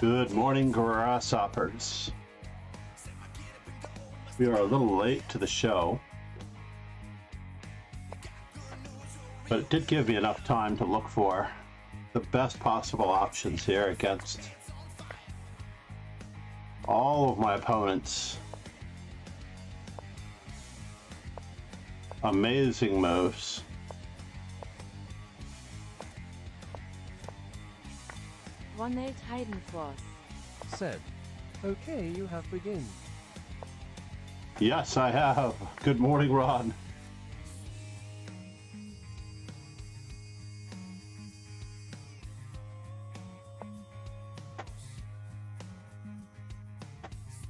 Good morning, grasshoppers. We are a little late to the show, but it did give me enough time to look for the best possible options here against all of my opponents. Amazing moves. One eight Hidden Force. Said, okay, you have begun. Yes, I have. Good morning, Ron.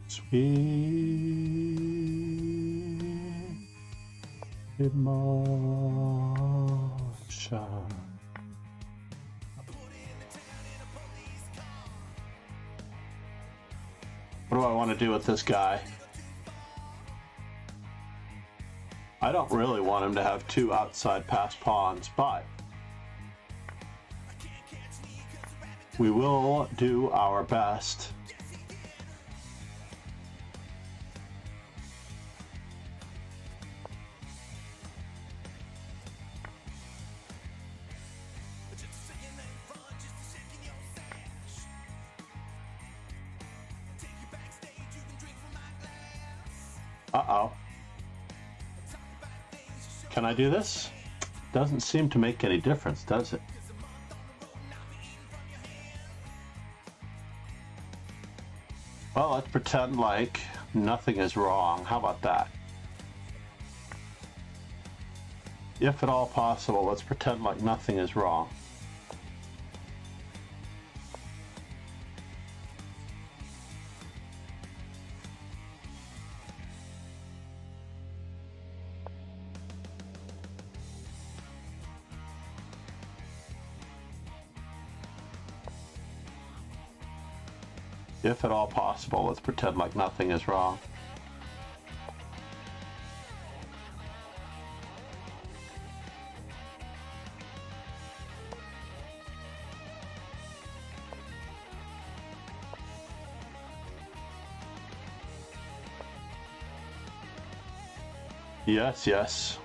Sweet guy? I don't really want him to have two outside pass pawns, but we will do our best. Can I do this? Doesn't seem to make any difference, does it? Well, let's pretend like nothing is wrong. How about that? If at all possible, let's pretend like nothing is wrong. If at all possible, let's pretend like nothing is wrong. Yes, yes.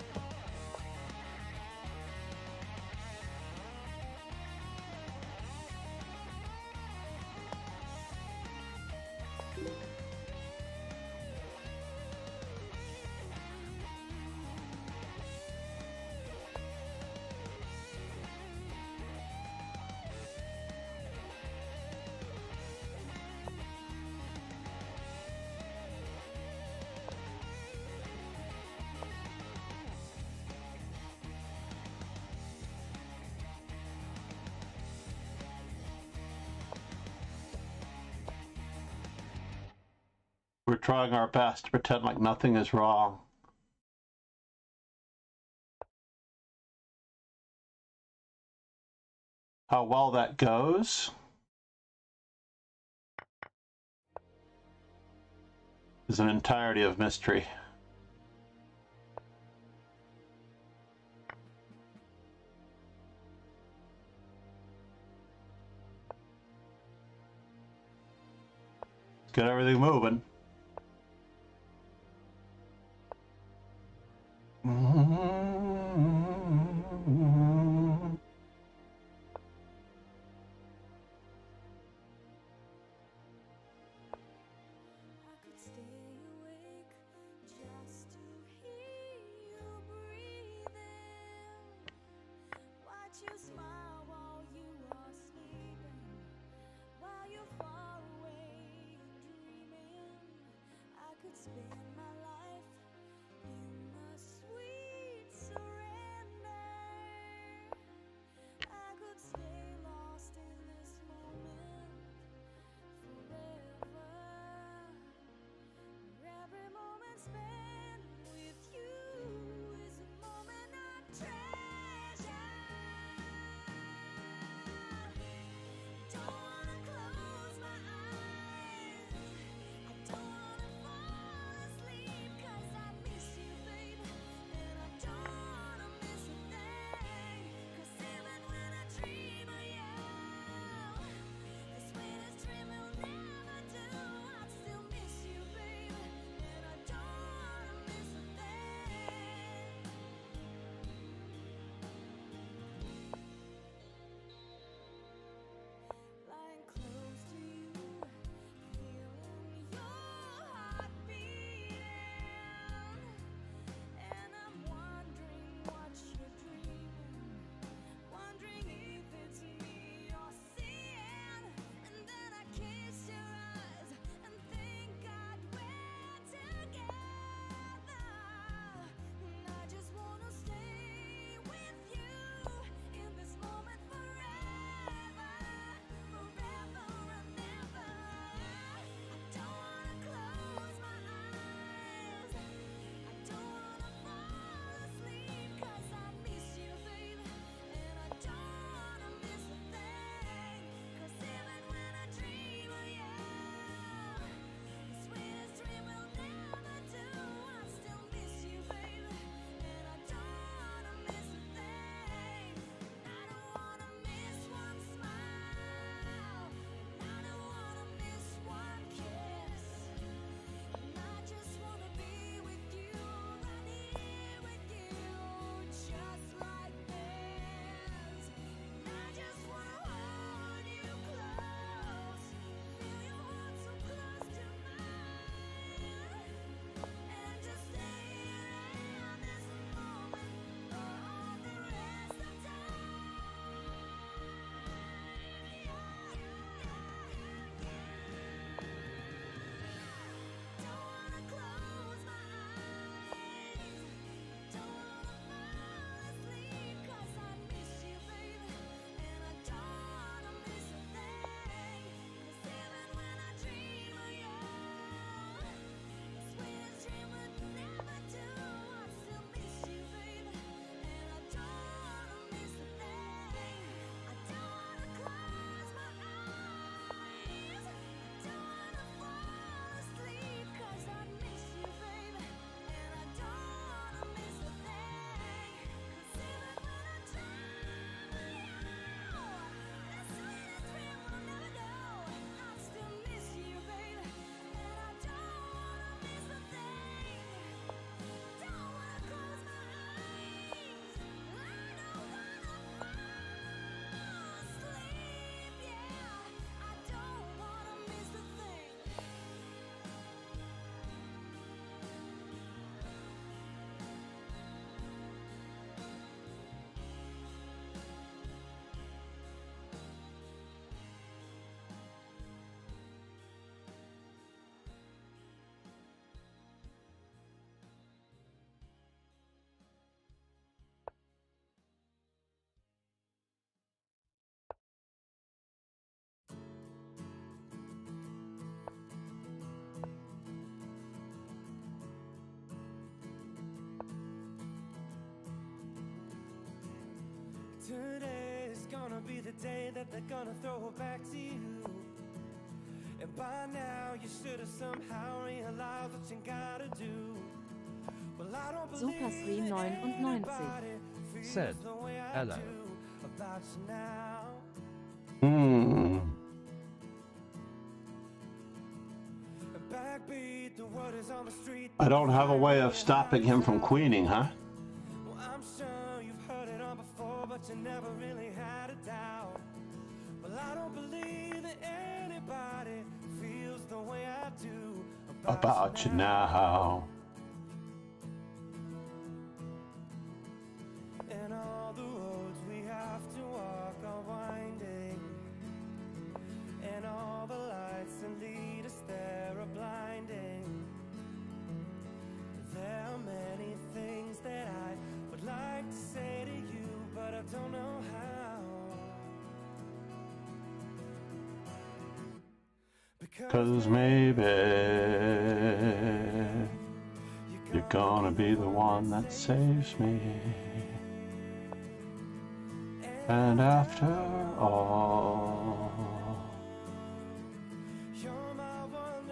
We're trying our best to pretend like nothing is wrong. How well that goes is an entirety of mystery. Get everything moving. I Today's gonna be the day that they're gonna throw it back to you. And by now you should have somehow realized what you gotta do. Well, I don't Superstream believe that 99 anybody feels Said, the way I "Hello." do about you now. Hmm. Backbeat, the word is on the street. I don't have a way of stopping him from queening, huh? Saves me. And after all, You're my one.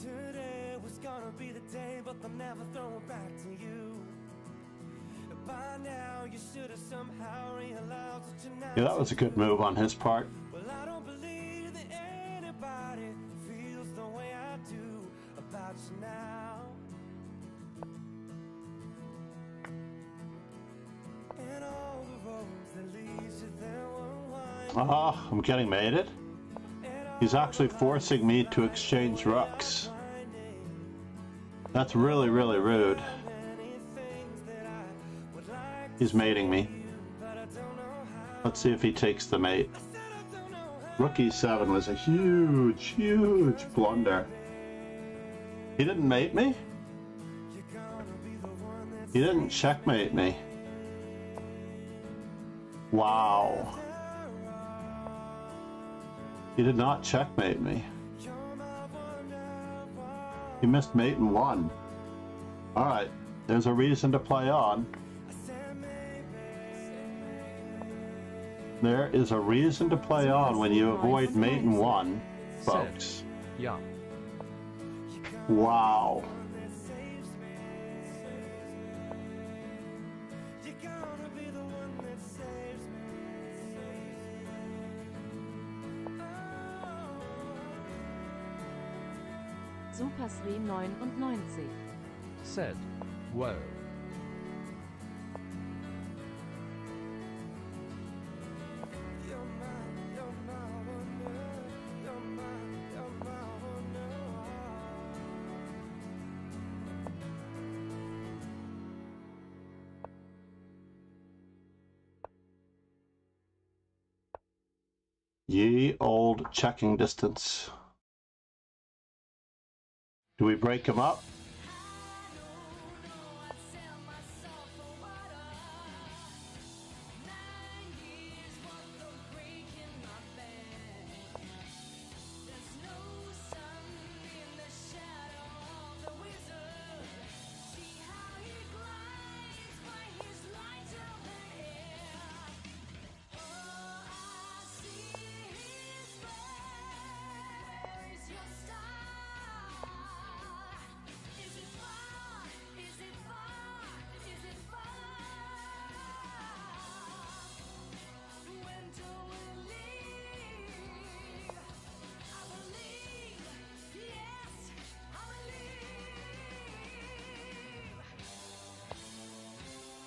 Today was gonna be the day, but they'll never throw it back to you. By now, you should have somehow realized that you're not. yeah, that was a good move on his part. Ah, I'm getting mated. He's actually forcing me to exchange rooks. That's really, really rude. He's mating me. Let's see if he takes the mate. Said I don't know how. Rook e7 was a huge, huge blunder. He didn't mate me? He didn't checkmate me. Wow. He did not checkmate me. You're my one and one. He missed mate and won. Alright, there's a reason to play on. I said maybe. There is a reason to play on when you avoid mate and one, folks. yeah. Wow. Superstream 99. Said, whoa. You're my, you're my wonder. Oh you're my, you're my wonder. Oh Ye old checking distance. Break them up?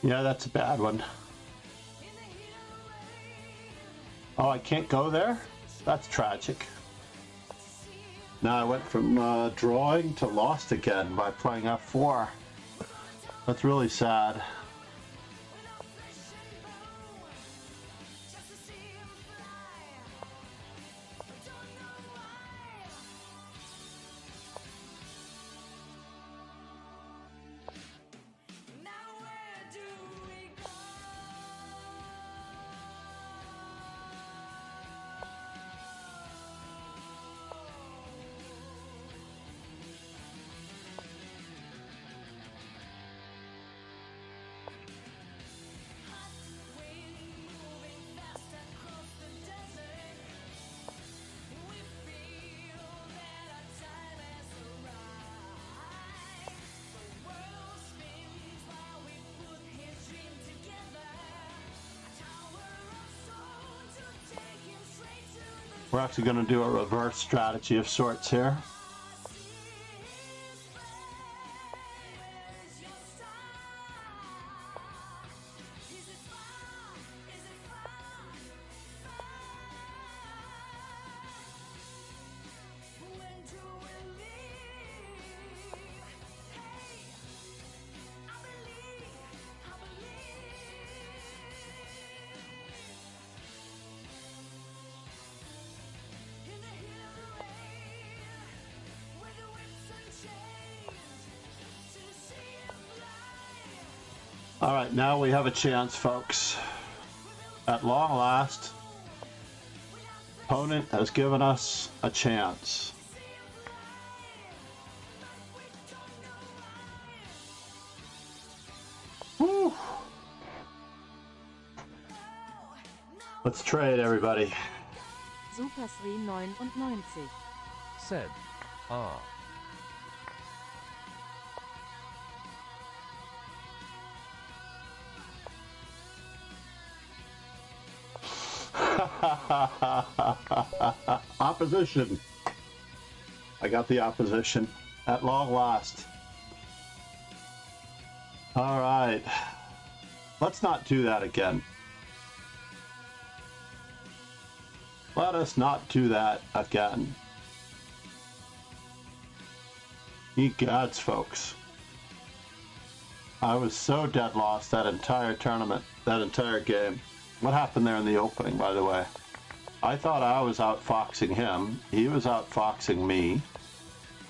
Yeah, that's a bad one. Oh, I can't go there? That's tragic. Now I went from uh, drawing to lost again by playing f4. That's really sad. We're actually going to do a reverse strategy of sorts here. All right, now we have a chance, folks. At long last, opponent has given us a chance. Woo. Let's trade, everybody. Supersri 99. Said. R. opposition. I got the opposition at long last. All right. Let's not do that again. Let us not do that again. Ye gods, folks. I was so dead lost that entire tournament, that entire game. What happened there in the opening, by the way? I thought I was outfoxing him. He was outfoxing me.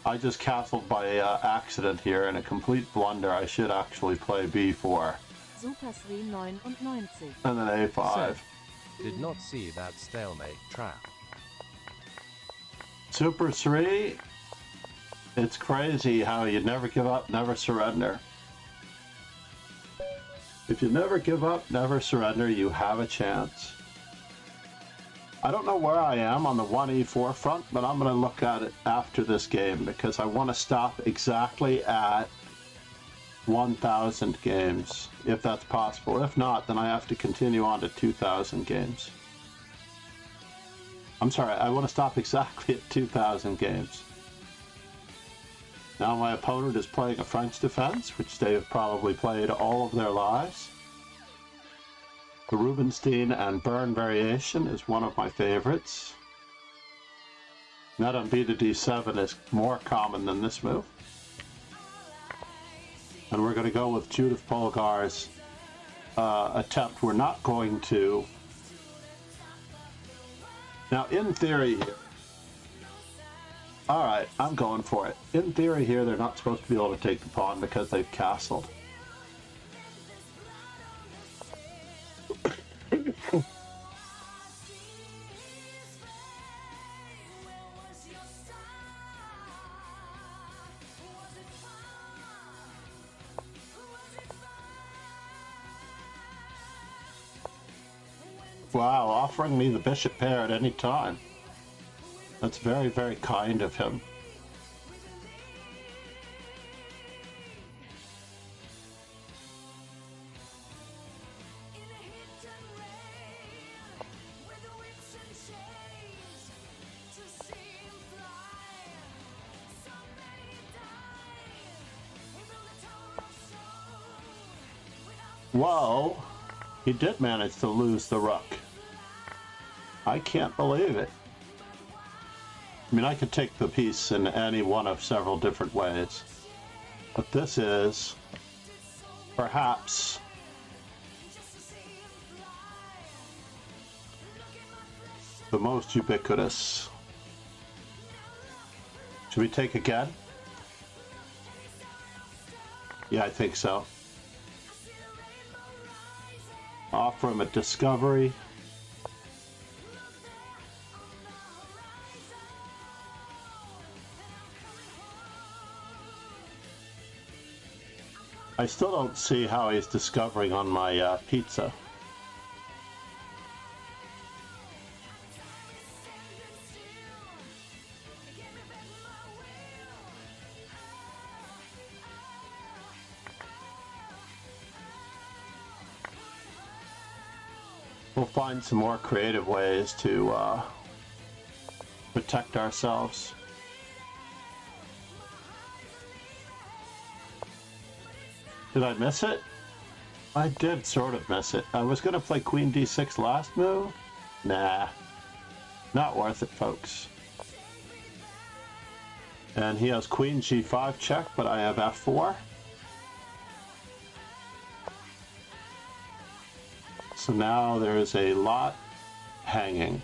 I just castled by uh, accident here in a complete blunder. I should actually play b4 Supersri 99. and then a5. Said. Did not see that stalemate trap. Super 3, it's crazy how you never give up, never surrender. If you never give up, never surrender, you have a chance. I don't know where I am on the 1e4 front, but I'm going to look at it after this game because I want to stop exactly at 1,000 games, if that's possible. If not, then I have to continue on to 2,000 games. I'm sorry, I want to stop exactly at 2,000 games. Now my opponent is playing a French defense, which they have probably played all of their lives. The Rubinstein and Burn variation is one of my favorites. Net on b to d7 is more common than this move. And we're going to go with Judith Polgar's uh, attempt. We're not going to now, in theory here, all right, I'm going for it. In theory here, they're not supposed to be able to take the pawn because they've castled. Wow, offering me the bishop pair at any time. That's very, very kind of him. Whoa, he did manage to lose the rook. I can't believe it. I mean, I could take the piece in any one of several different ways. But this is perhaps the most ubiquitous. Should we take again? Yeah, I think so. Him a discovery. I still don't see how he's discovering on my uh, pizza. Find some more creative ways to uh, protect ourselves. Did I miss it? I did sort of miss it. I was going to play queen d6 last move. Nah. Not worth it, folks. And he has queen g5 check, but I have f4. So now there is a lot hanging.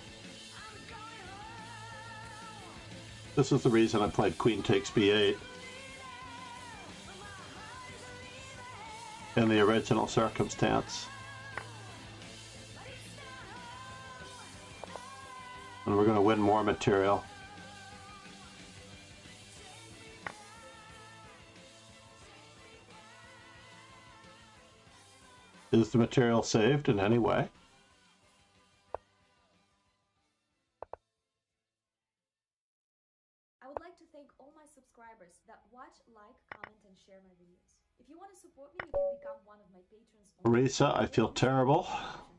This is the reason I played queen takes b8. In the original circumstance. And we're going to win more material. Is the material saved in any way? I would like to thank all my subscribers that watch, like, comment, and share my videos. If you want to support me, you can become one of my patrons. on Risa, I feel terrible,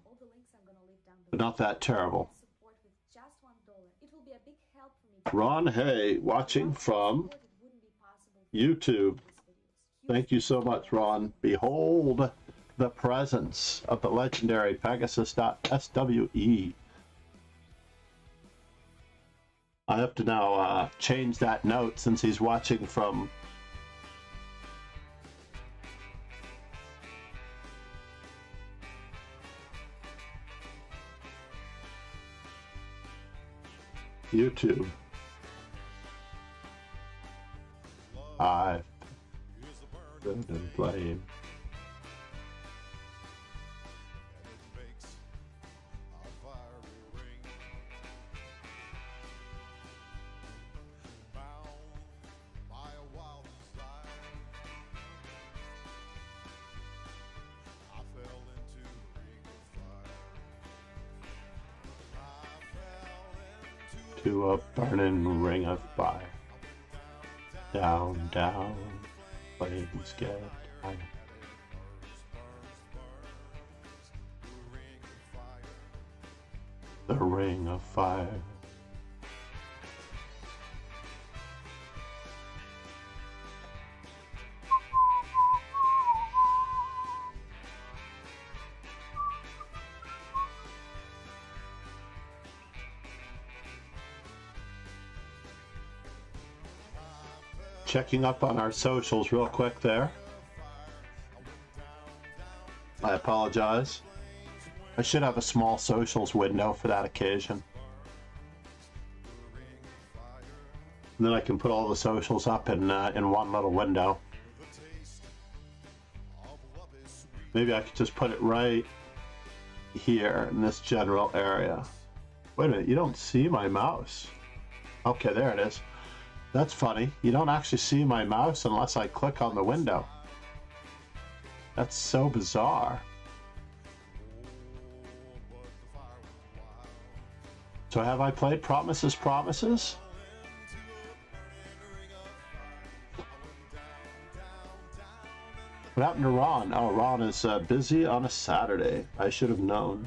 All the links I'm gonna leave down but not that terrible. Support with just one dollar. It will be a big help for me. Ron Hay, watching from Without your support, it wouldn't be possible for me to YouTube. make these videos. Thank you so much, Ron. Behold the presence of the legendary Pegasus.SWE. I have to now uh, change that note since he's watching from YouTube. I've been in The ring of fire. Checking up on our socials real quick there. I apologize. I should have a small socials window for that occasion. And then I can put all the socials up in uh, in one little window. Maybe I could just put it right here in this general area. Wait a minute, you don't see my mouse. Okay, there it is. That's funny. You don't actually see my mouse unless I click on the window. That's so bizarre. So have I played Promises Promises? What happened to Ron? Oh, Ron is uh, busy on a Saturday. I should have known.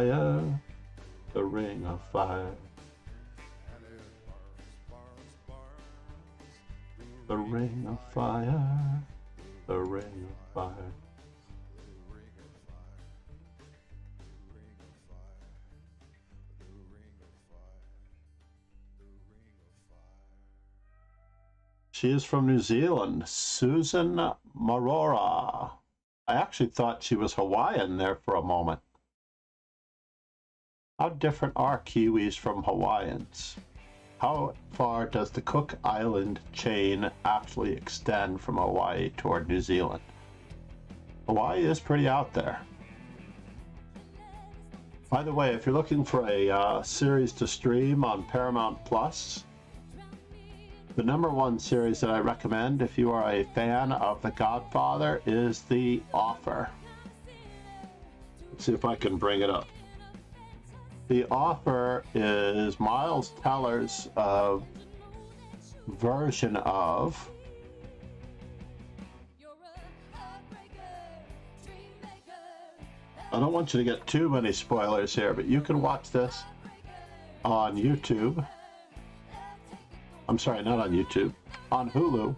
Fire, the ring of fire. The ring of fire, the ring of fire. She is from New Zealand, Susan Maroroa. I actually thought she was Hawaiian there for a moment. How different are Kiwis from Hawaiians? How far does the Cook Island chain actually extend from Hawaii toward New Zealand? Hawaii is pretty out there. By the way, if you're looking for a uh, series to stream on Paramount Plus, the number one series that I recommend if you are a fan of The Godfather is The Offer. see if I can bring it up. The offer is Miles Teller's uh, version of I don't want you to get too many spoilers here, but you can watch this on YouTube. I'm sorry, not on YouTube, on Hulu.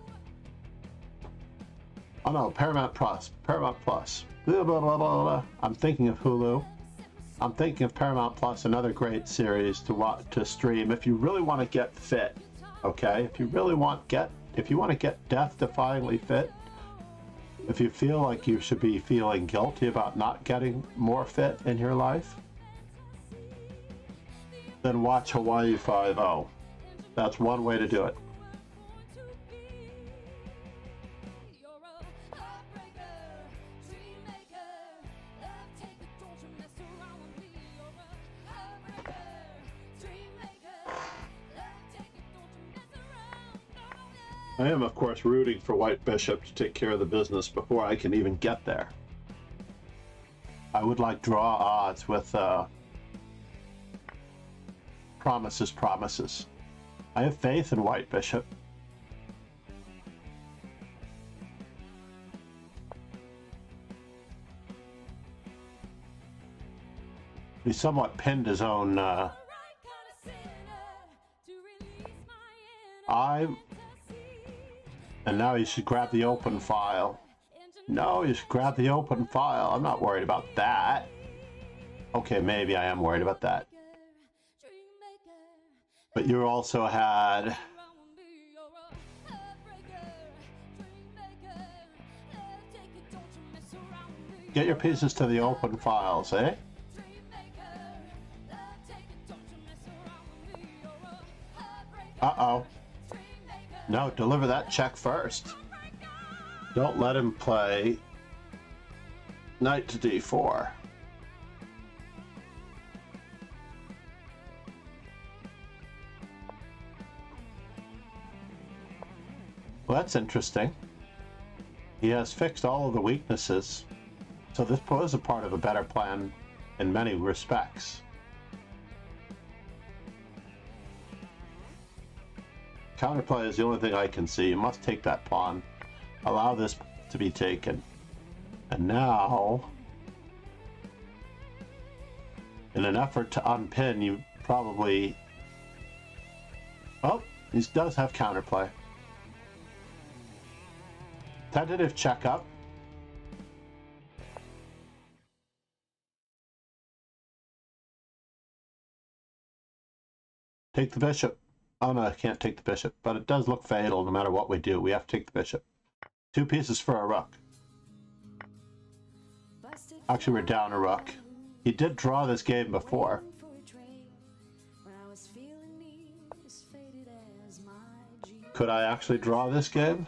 Oh no, Paramount Plus. Paramount Plus. Blah, blah, blah. I'm thinking of Hulu. I'm thinking of Paramount Plus, another great series to watch to stream if you really want to get fit. Okay, if you really want get if you want to get death-defyingly fit, if you feel like you should be feeling guilty about not getting more fit in your life, then watch Hawaii Five O. That's one way to do it. I am, of course, rooting for White Bishop to take care of the business before I can even get there. I would like draw odds with uh, promises, promises. I have faith in White Bishop. He somewhat pinned his own. Uh, I. And now you should grab the open file. No, you should grab the open file. I'm not worried about that. Okay, maybe I am worried about that. But you also had. Get your pieces to the open files, eh? Uh oh. No, deliver that check first. Don't let him play knight to d4. Well, that's interesting. He has fixed all of the weaknesses, so this was a part of a better plan in many respects. Counterplay is the only thing I can see. You must take that pawn. Allow this to be taken. And now, in an effort to unpin, you probably... Oh, he does have counterplay. Tentative checkup. Take the bishop. Oh no, I can't take the bishop, but it does look fatal no matter what we do. We have to take the bishop. Two pieces for a rook. Actually, we're down a rook. He did draw this game before. Could I actually draw this game?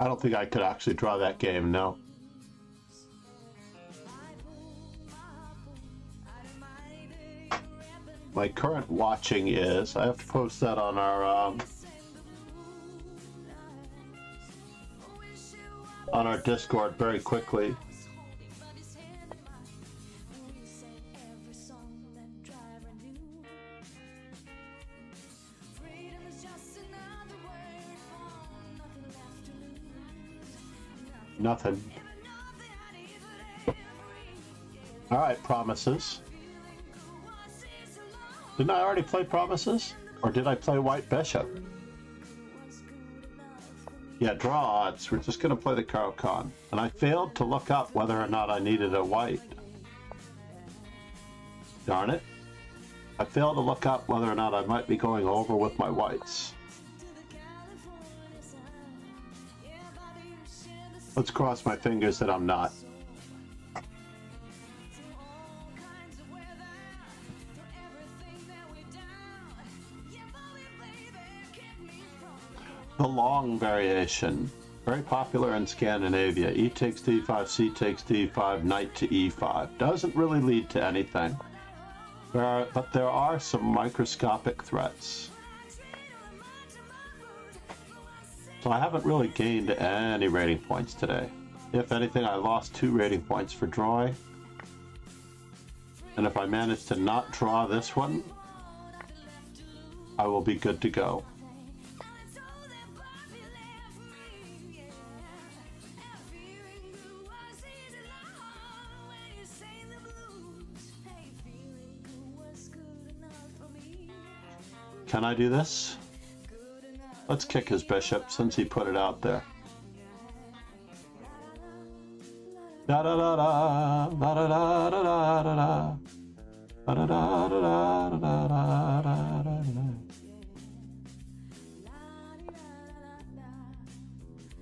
I don't think I could actually draw that game, no. My current watching is, I have to post that on our, um, on our Discord very quickly. Nothing. All right, promises. Didn't I already play promises? Or did I play white bishop? Yeah, draw odds. We're just going to play the Caro-Kann. And I failed to look up whether or not I needed a white. Darn it. I failed to look up whether or not I might be going over with my whites. Let's cross my fingers that I'm not. The long variation, very popular in Scandinavia. E takes d5, c takes d5, knight to e5. Doesn't really lead to anything. There are, but there are some microscopic threats. So I haven't really gained any rating points today. If anything, I lost two rating points for drawing. And if I manage to not draw this one, I will be good to go. Can I do this? Let's kick his bishop since he put it out there. Da da da da da da da da da da da. Da da da da da da da da.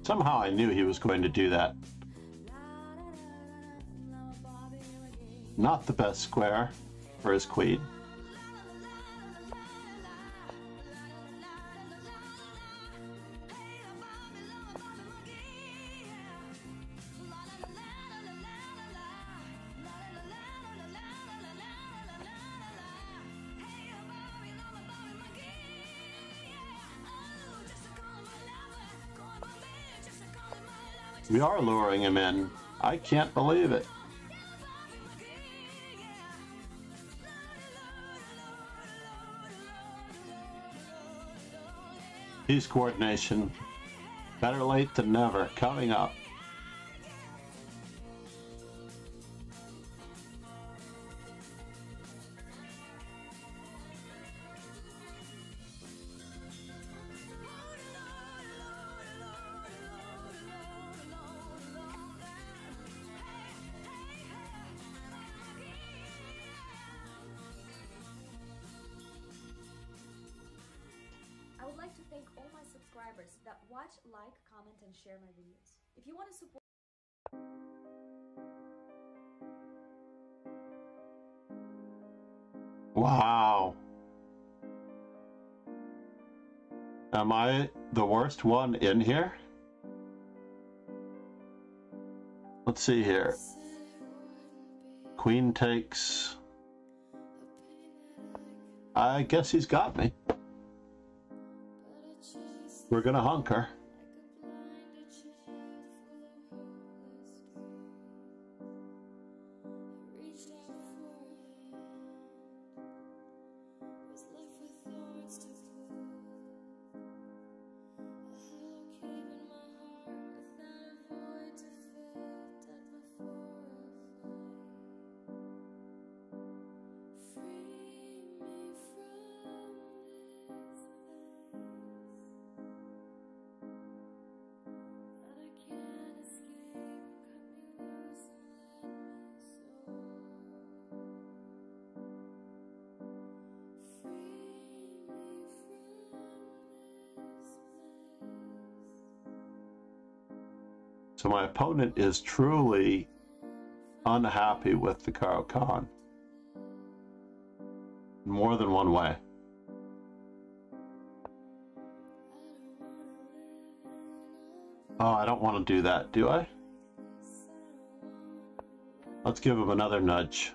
Somehow I knew he was going to do that. Not the best square for his queen. We are luring him in. I can't believe it. Piece coordination. Better late than never. Coming up. Share my videos. If you want to support Wow. Am I the worst one in here? Let's see here. Queen takes. I guess he's got me. We're gonna hunker. Opponent is truly unhappy with the Caro-Kann. More than one way. Oh, I don't want to do that, do I? Let's give him another nudge.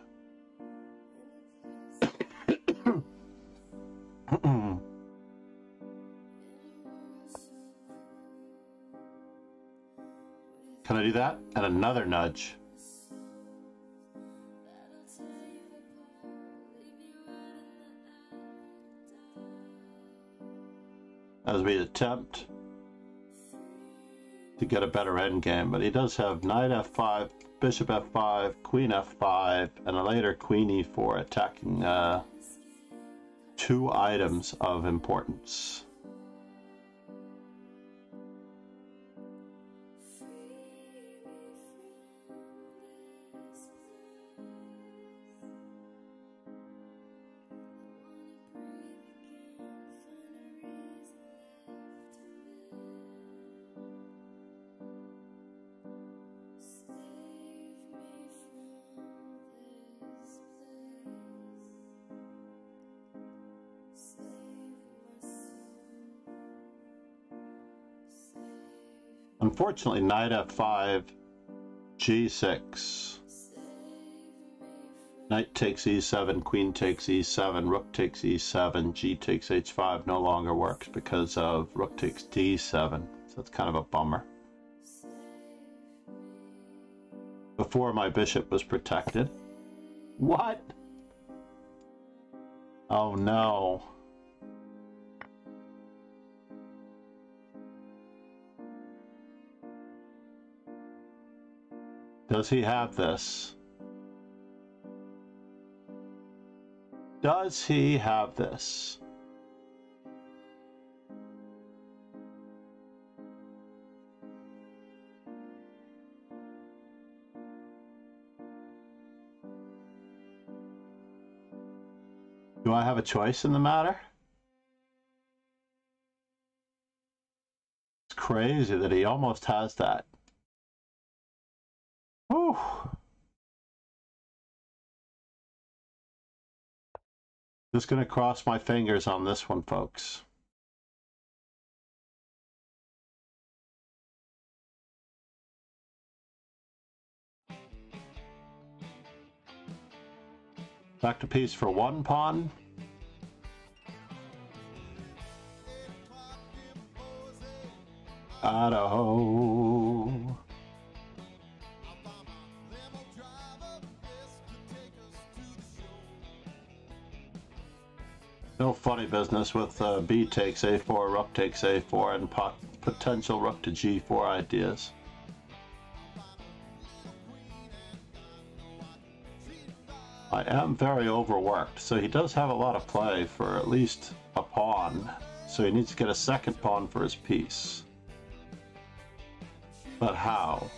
That? And another nudge. As we attempt to get a better end game, but he does have knight f5, bishop f5, queen f5, and a later queen e4 attacking uh, two items of importance. Unfortunately, knight f5, g6. Knight takes e7, queen takes e7, rook takes e7, g takes h5 no longer works because of rook takes d7. So it's kind of a bummer. Before my bishop was protected. What? Oh no. Does he have this? Does he have this? Do I have a choice in the matter? It's crazy that he almost has that. Whew. Just gonna cross my fingers on this one, folks. Back to piece for one pawn. Idaho. No funny business with uh, b takes a4, rook takes a4, and pot potential rook to g4 ideas. I am very overworked, so he does have a lot of play for at least a pawn. So he needs to get a second pawn for his piece. But how?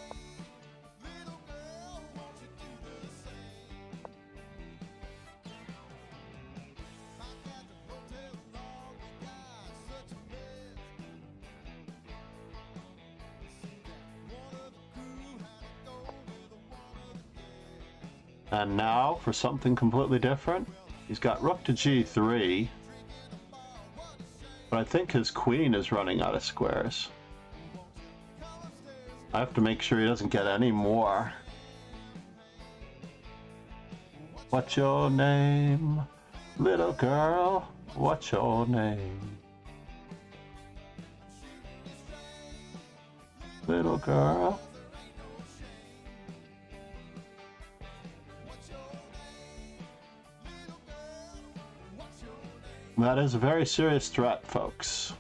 And now for something completely different. He's got rook to g3. But I think his queen is running out of squares. I have to make sure he doesn't get any more. What's your name? Little girl, what's your name? Little girl. That is a very serious threat, folks.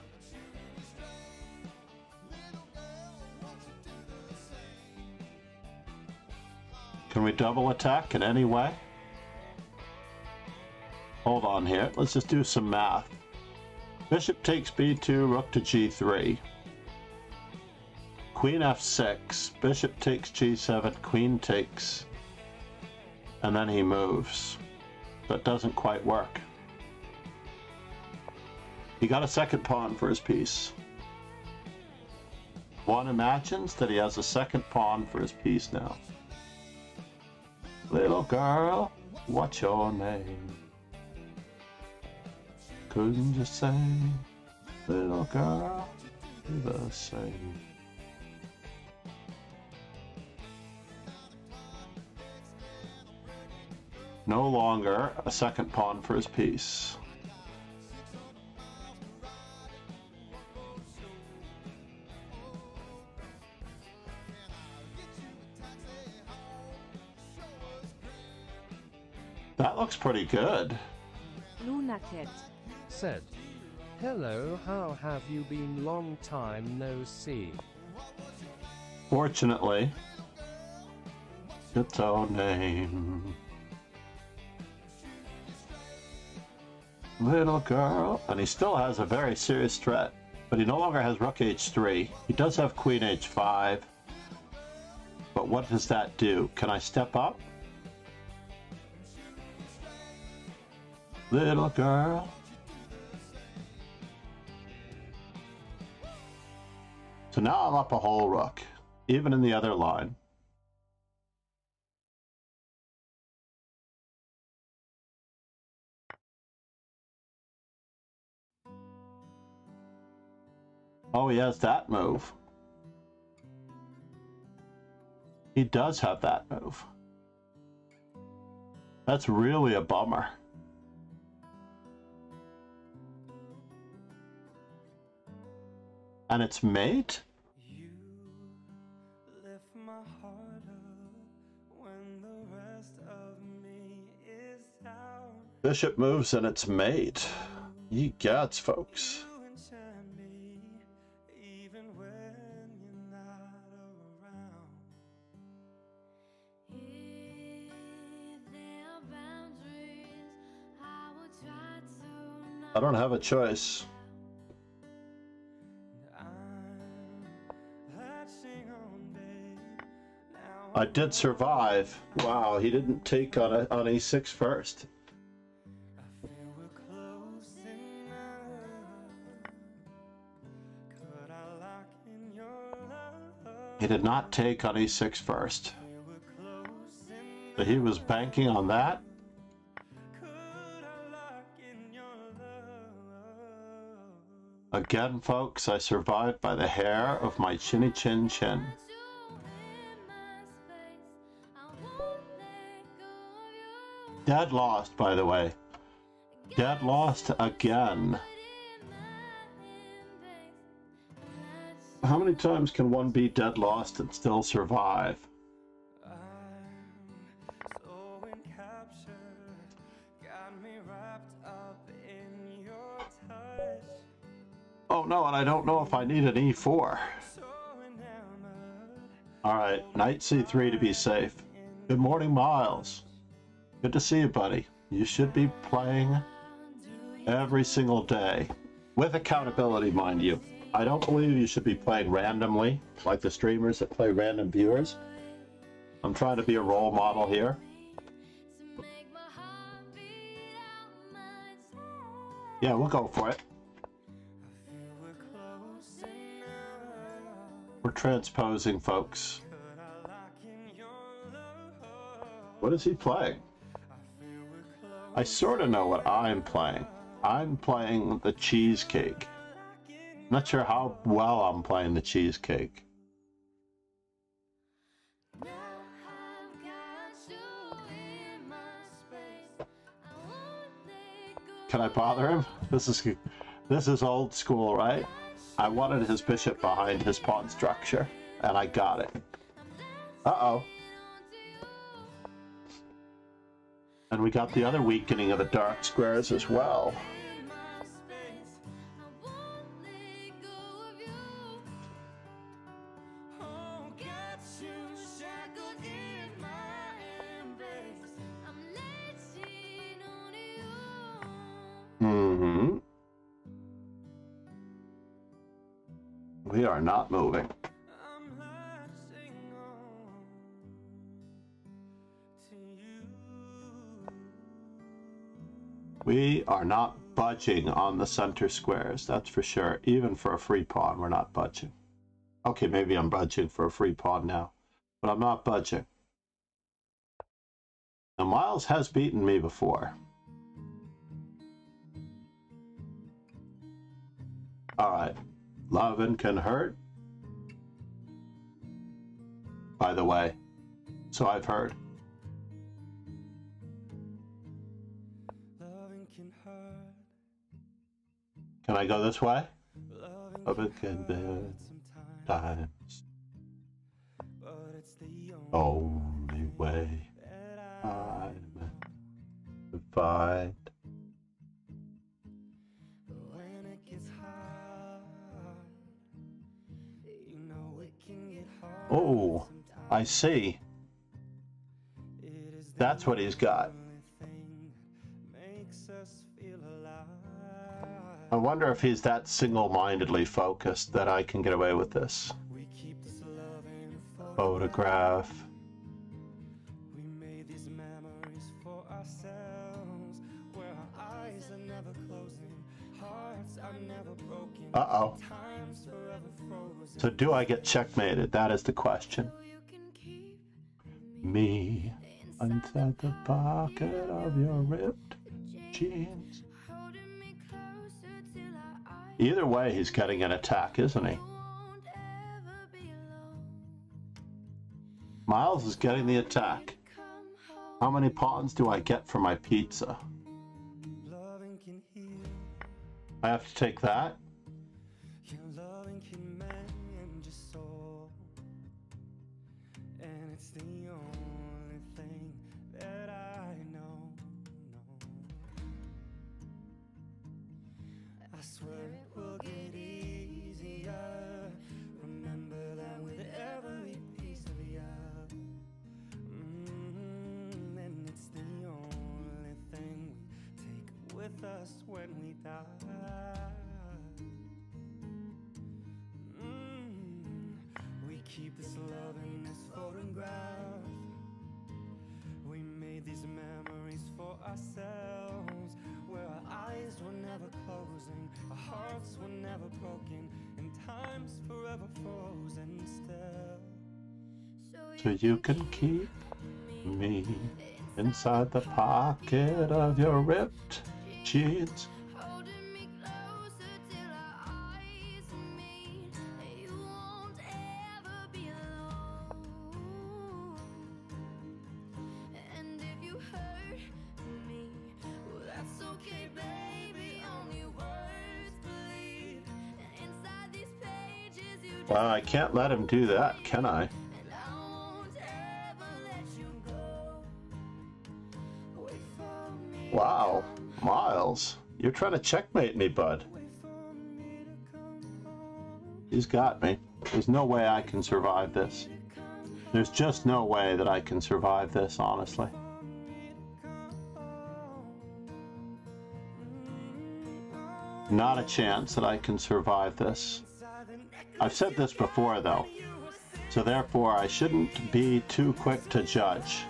Can we double attack in any way? Hold on here. Let's just do some math. Bishop takes b2, rook to g3. Queen f6, bishop takes g7, queen takes, and then he moves. That doesn't quite work. He got a second pawn for his piece. One imagines that he has a second pawn for his piece now. Little girl, what's your name? Couldn't you say, little girl, the same. No longer a second pawn for his piece. That looks pretty good. Luna Cat. Said, Hello, how have you been? Long time no see. Fortunately, its own name. Little girl. And he still has a very serious threat. But he no longer has rook h3. He does have queen h5. But what does that do? Can I step up? Little girl. So now I'm up a whole rook, even in the other line. Oh, he has that move. He does have that move. That's really a bummer. Me is down. Bishop moves and its mate. Ye gods, folks. You enchant me even when you're not around. If there are boundaries, I will try to I don't have a choice. I did survive. Wow, he didn't take on a, on e6 first. He did not take on e6 first. So he was banking on that. Again, folks, I survived by the hair of my chinny chin chin. Dead lost, by the way. Dead lost again. How many times can one be dead lost and still survive? Oh no, and I don't know if I need an e4. Alright, knight c3 to be safe. Good morning, Miles. Good to see you, buddy. You should be playing every single day. With accountability, mind you. I don't believe you should be playing randomly, like the streamers that play random viewers. I'm trying to be a role model here. Yeah, we'll go for it. We're transposing, folks. What is he playing? I sort of know what I'm playing. I'm playing the cheesecake. Not sure how well I'm playing the cheesecake. Can I bother him? This is this is old school, right? I wanted his bishop behind his pawn structure, and I got it. Uh-oh. And we got the other weakening of the dark squares as well. in my space. I won't are not budging on the center squares, that's for sure. Even for a free pawn, we're not budging. Okay, maybe I'm budging for a free pawn now, but I'm not budging. Now, Miles has beaten me before. All right, loving can hurt. By the way, so I've heard. Can I go this way? Can can hurt hurt sometimes. Times. But it's the Only way I I'm to find. When it gets hard, you know it can get hard. Oh, I see. It is the That's what he's got. I wonder if he's that single-mindedly focused that I can get away with this. Photograph. We made these memories for ourselves, where our eyes are never closing, hearts are never broken. Uh-oh. So do I get checkmated? That is the question. Me inside the pocket of your ripped jeans, Either way, he's getting an attack, isn't he? Miles is getting the attack. How many pawns do I get for my pizza? I have to take that? Our hearts were never broken, and time's forever frozen still. So you can keep me inside the pocket of your ripped jeans. I can't let him do that, can I? Wow, Miles, you're trying to checkmate me, bud. He's got me. There's no way I can survive this. There's just no way that I can survive this, honestly. Not a chance that I can survive this. I've said this before, though, so therefore I shouldn't be too quick to judge.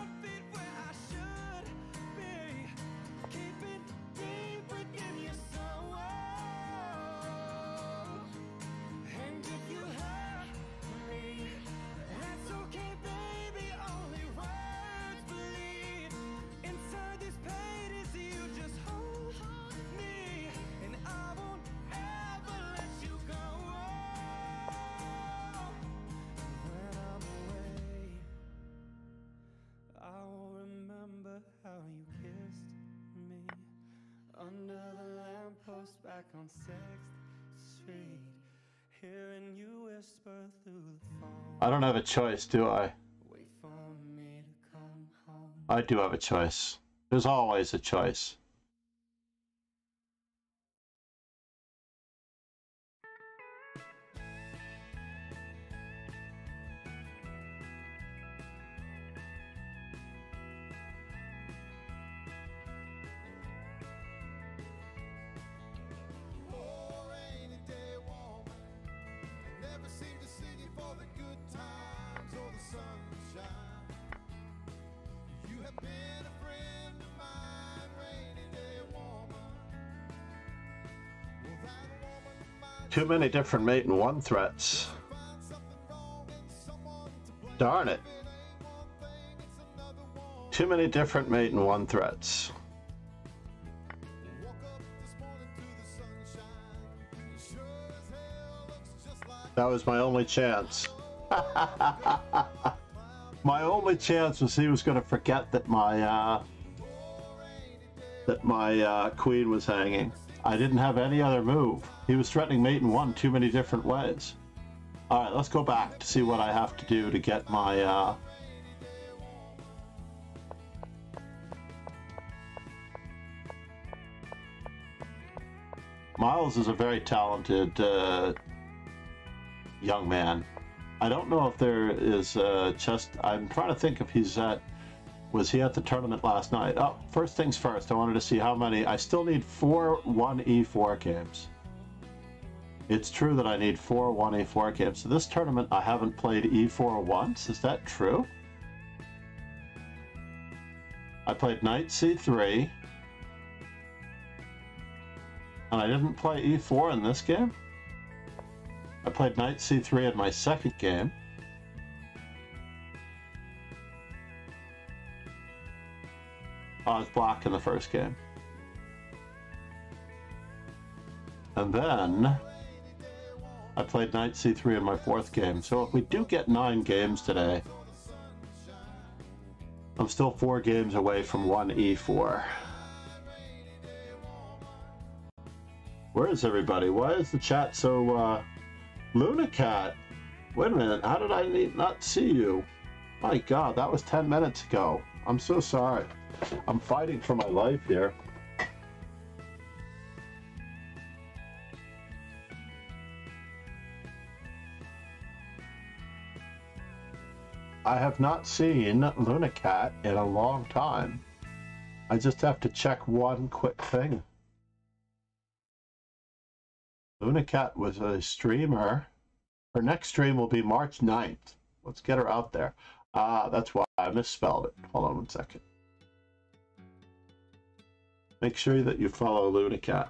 Have a choice, do I? wait for me to come home. I do have a choice. There's always a choice. Too many different mate and one threats. Darn it. Too many different mate and one threats. That was my only chance. my only chance was he was going to forget that my uh, that my uh, queen was hanging. I didn't have any other move. He was threatening mate in one too many different ways. All right, let's go back to see what I have to do to get my. Uh, Miles is a very talented uh, young man. I don't know if there is uh, just. I'm trying to think if he's at. Was he at the tournament last night? Oh, first things first. I wanted to see how many. I still need four 1E4 games. It's true that I need four 1E4 games. So this tournament, I haven't played E4 once. Is that true? I played Knight C3. And I didn't play E4 in this game? I played Knight C3 in my second game. I was black in the first game. And then I played Knight C3 in my fourth game. So if we do get nine games today, I'm still four games away from one E4. Where is everybody? Why is the chat so uh Lunacat? Wait a minute, how did I not see you? My god, that was 10 minutes ago. I'm so sorry. I'm fighting for my life here. I have not seen Lunacat in a long time. I just have to check one quick thing. Lunacat was a streamer. Her next stream will be March 9th. Let's get her out there. Ah, uh, that's why I misspelled it. Hold on one second. Make sure that you follow Lunacat.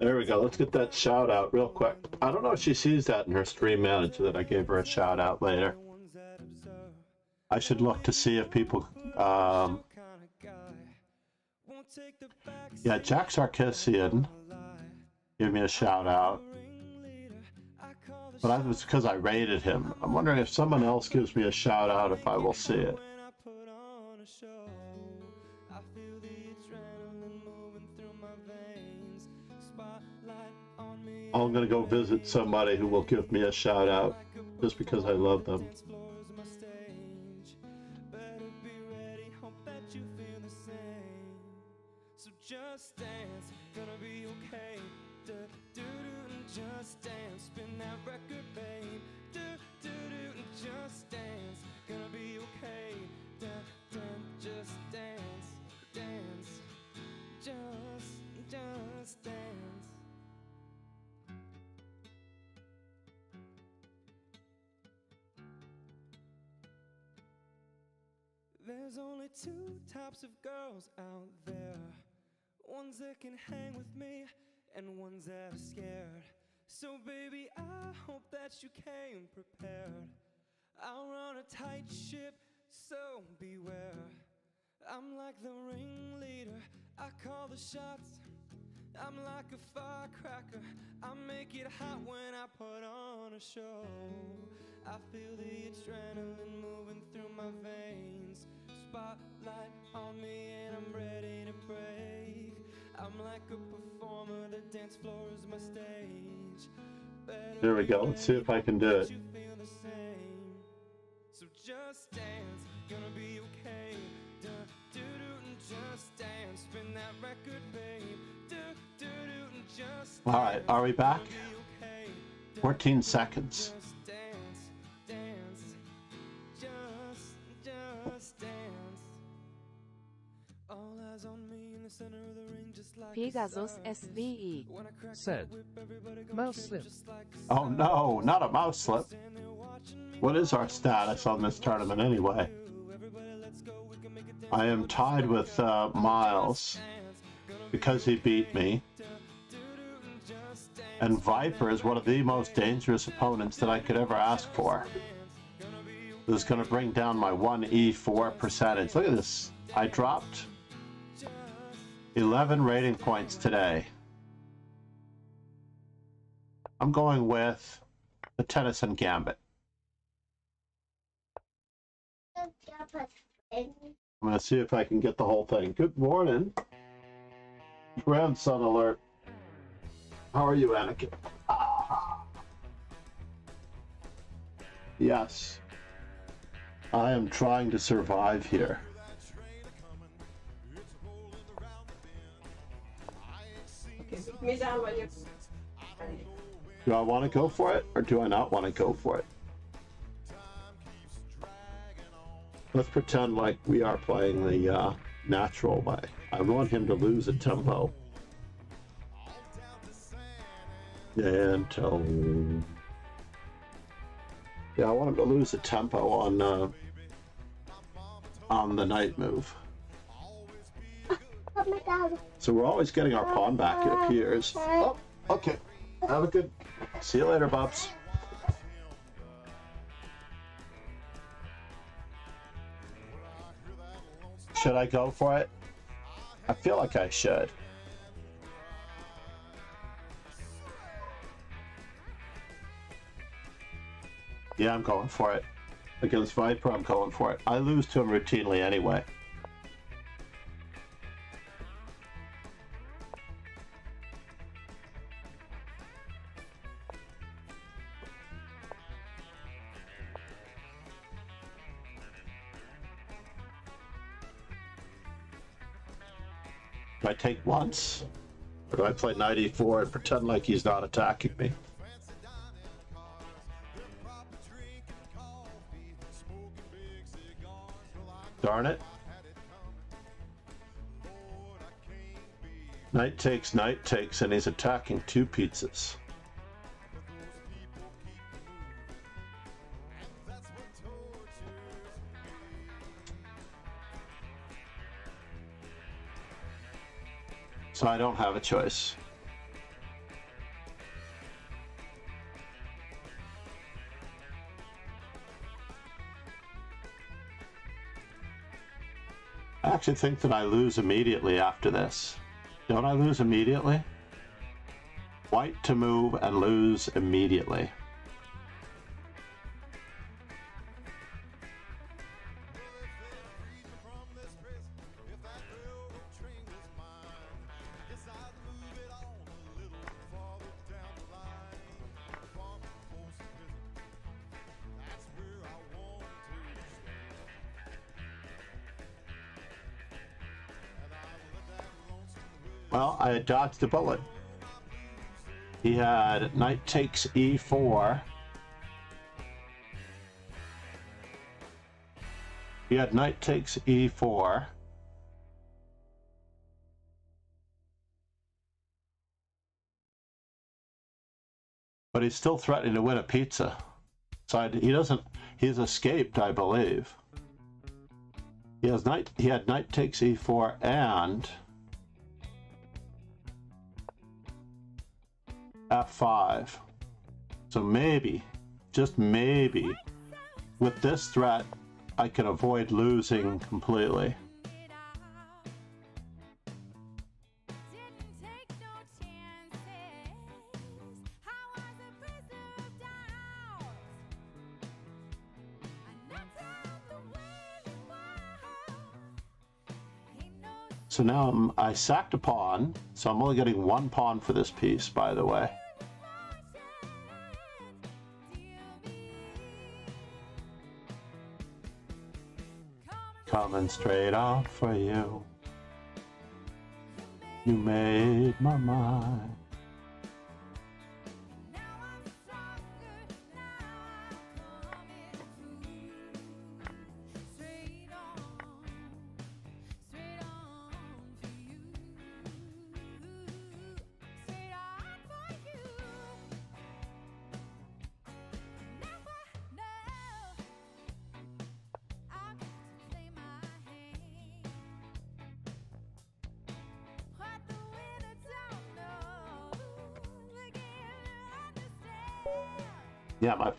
There we go. Let's get that shout out real quick. I don't know if she sees that in her stream manager that I gave her a shout out later. I should look to see if people. Um, yeah, Jack Sarkissian gave me a shout out, but I was because I rated him. I'm wondering if someone else gives me a shout out if I will see it. I'm gonna go visit somebody who will give me a shout out just because I love them. Record, babe. Do, do, do, and just dance, gonna be okay. Da, da, just dance, dance, just, just dance. There's only two types of girls out there ones that can hang with me, and ones that are scared. So, baby, I hope that you came prepared. I'll run a tight ship, so beware. I'm like the ringleader, I call the shots. I'm like a firecracker, I make it hot when I put on a show. I feel the adrenaline moving through my veins. Spotlight on me, and I'm ready to break. I'm like a performer, the dance floor is my stage. Better There we go. Let's see if I can do it. you feel the same. So just dance, gonna be okay. Do, do, do, just dance. Spin that record, babe. Do, do, do, just All right, are we back? 14 seconds. Just dance, dance, just, just dance. All eyes on me in the center of the ring, just like a Pegasus. SVE. When I crack Said. the whip, everybody gonna Mouse slip. just like a Oh no, not a mouse slip. stand there watching me What is our status on this tournament anyway? do. Everybody, let's go. We can make it dance. I am tied with uh, Miles because he beat me. And Viper is one of the most dangerous opponents that I could ever ask for. This is going to bring down my 1E4 percentage. Look at this. I dropped 11 rating points today. I'm going with the Tennyson Gambit. I'm going to see if I can get the whole thing. Good morning. Grandson alert. How are you, Anakin? Yes. I am trying to survive here. Do I want to go for it or do I not want to go for it? Let's pretend like we are playing the uh, natural way. I want him to lose a tempo. Um, yeah, I want him to lose a tempo on uh, on the knight move. So we're always getting our pawn back, it appears. Oh, okay. Have a good. See you later, Bubs. Should I go for it? I feel like I should. Yeah, I'm going for it. Against Viper, I'm going for it. I lose to him routinely anyway. I take once? Or do I play knight e4 and pretend like he's not attacking me? Darn it. Knight takes, knight takes, and he's attacking two pizzas. So I don't have a choice. I actually think that I lose immediately after this. Don't I lose immediately? White to move and lose immediately. Dodged a bullet. He had knight takes e e4. He had knight takes e e4. But he's still threatening to win a pizza. So I, he doesn't. He's escaped, I believe. He has knight. He had knight takes e4 and f5. So maybe, just maybe, with this threat, I can avoid losing completely. So now I'm, I sacked a pawn, so I'm only getting one pawn for this piece, by the way. Coming straight out for you. You made my mind.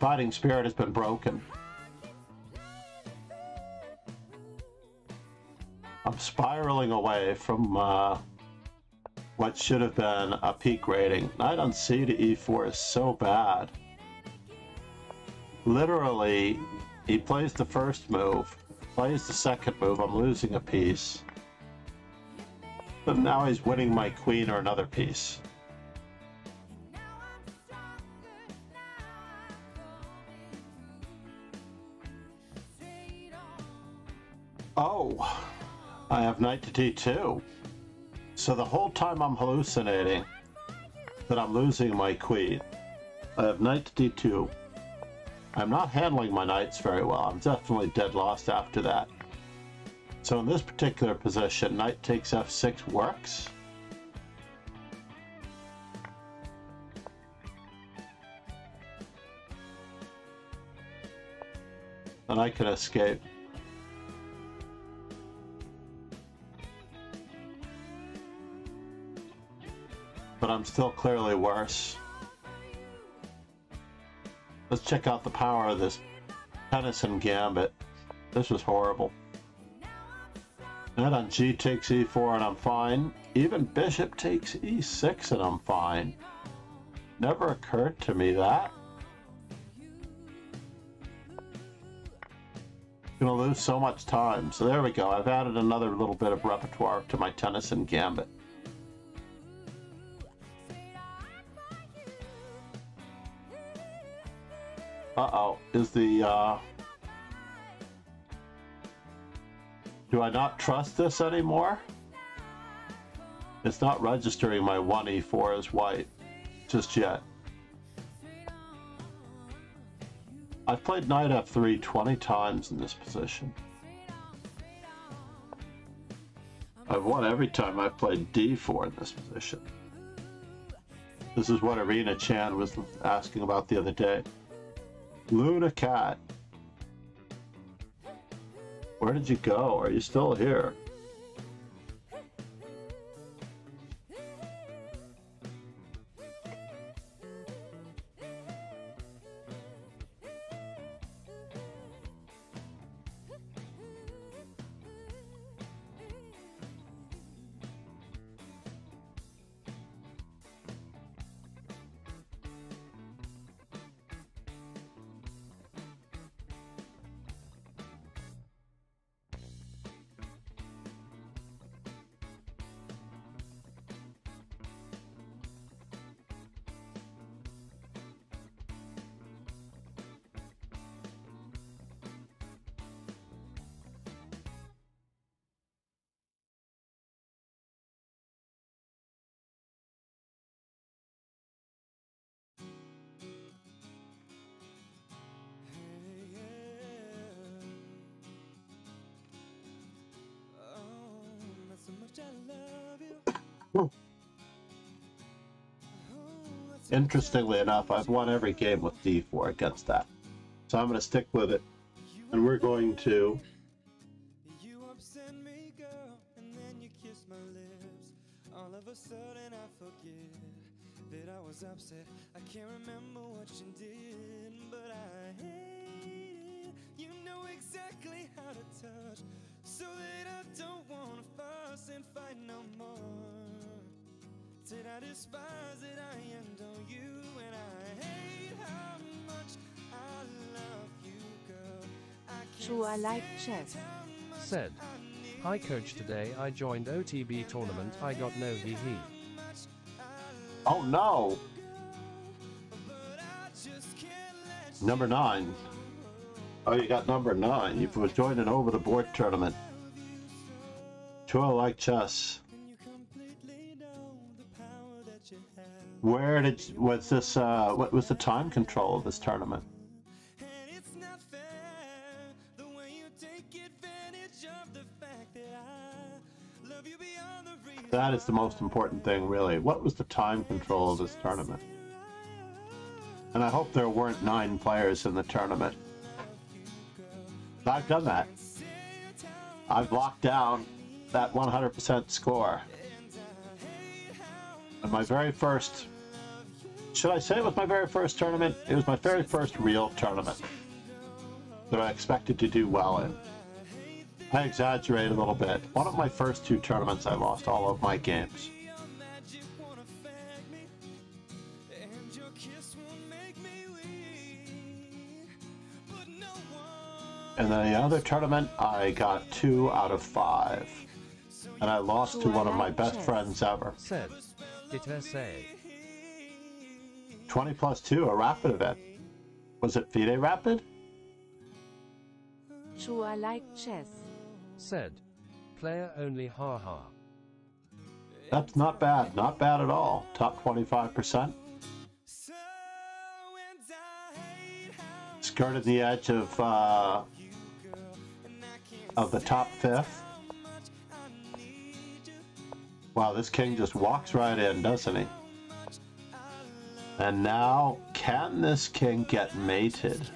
Fighting spirit has been broken. I'm spiraling away from uh, what should have been a peak rating. Knight on C to E4 is so bad. Literally, he plays the first move, plays the second move, I'm losing a piece. But now he's winning my queen or another piece. I have knight to d2. So the whole time I'm hallucinating that I'm losing my queen. I have knight to d2. I'm not handling my knights very well. I'm definitely dead lost after that. So in this particular position, knight takes f6 works. And I can escape. But I'm still clearly worse. Let's check out the power of this Tennyson Gambit. This was horrible. Knight on G takes E4 and I'm fine. Even Bishop takes E6 and I'm fine. Never occurred to me that. Gonna lose so much time. So there we go. I've added another little bit of repertoire to my Tennyson Gambit. Uh-oh. Is the, uh... Do I not trust this anymore? It's not registering my 1e4 as white just yet. I've played knight f3 20 times in this position. I've won every time I've played d4 in this position. This is what Arena Chan was asking about the other day. Luna Cat. Where did you go? Are you still here? Interestingly enough, I've won every game with d4 against that. So I'm going to stick with it. And we're going to You upset me, girl, and then you kiss my lips. All of a sudden, I forget that I was upset. I can't remember what you did, but I hate it. You know exactly how to touch, so that I don't wanna fuss and fight no more. Did I despise it? I endure you, and I hate how much I love you, girl. I can't True, I like chess. Said. Hi coach today I joined OTB tournament I got no hee hee. Oh no! Number nine. Oh, you got number nine. You've joined an over the board tournament. Sure, I like chess. Where did was this? Uh, what was the time control of this tournament? That is the most important thing, really. What was the time control of this tournament? And I hope there weren't nine players in the tournament. I've done that. I've locked down that 100% score. And my very first, should I say it was my very first tournament? It was my very first real tournament that I expected to do well in. I exaggerate a little bit. One of my first two tournaments, I lost all of my games. And then the other tournament, I got two out of five. And I lost to one of my best friends ever. Said. It SA. 20 plus 2, a rapid event. Was it FIDE Rapid? True, I like chess. Said. Player only haha. That's not bad. Not bad at all. Top 25%. so and I hate how Skirted the edge of uh, you girl, and I can't of the top fifth. much I need you. Wow, this king just walks right in, doesn't he? And now, can this king get mated?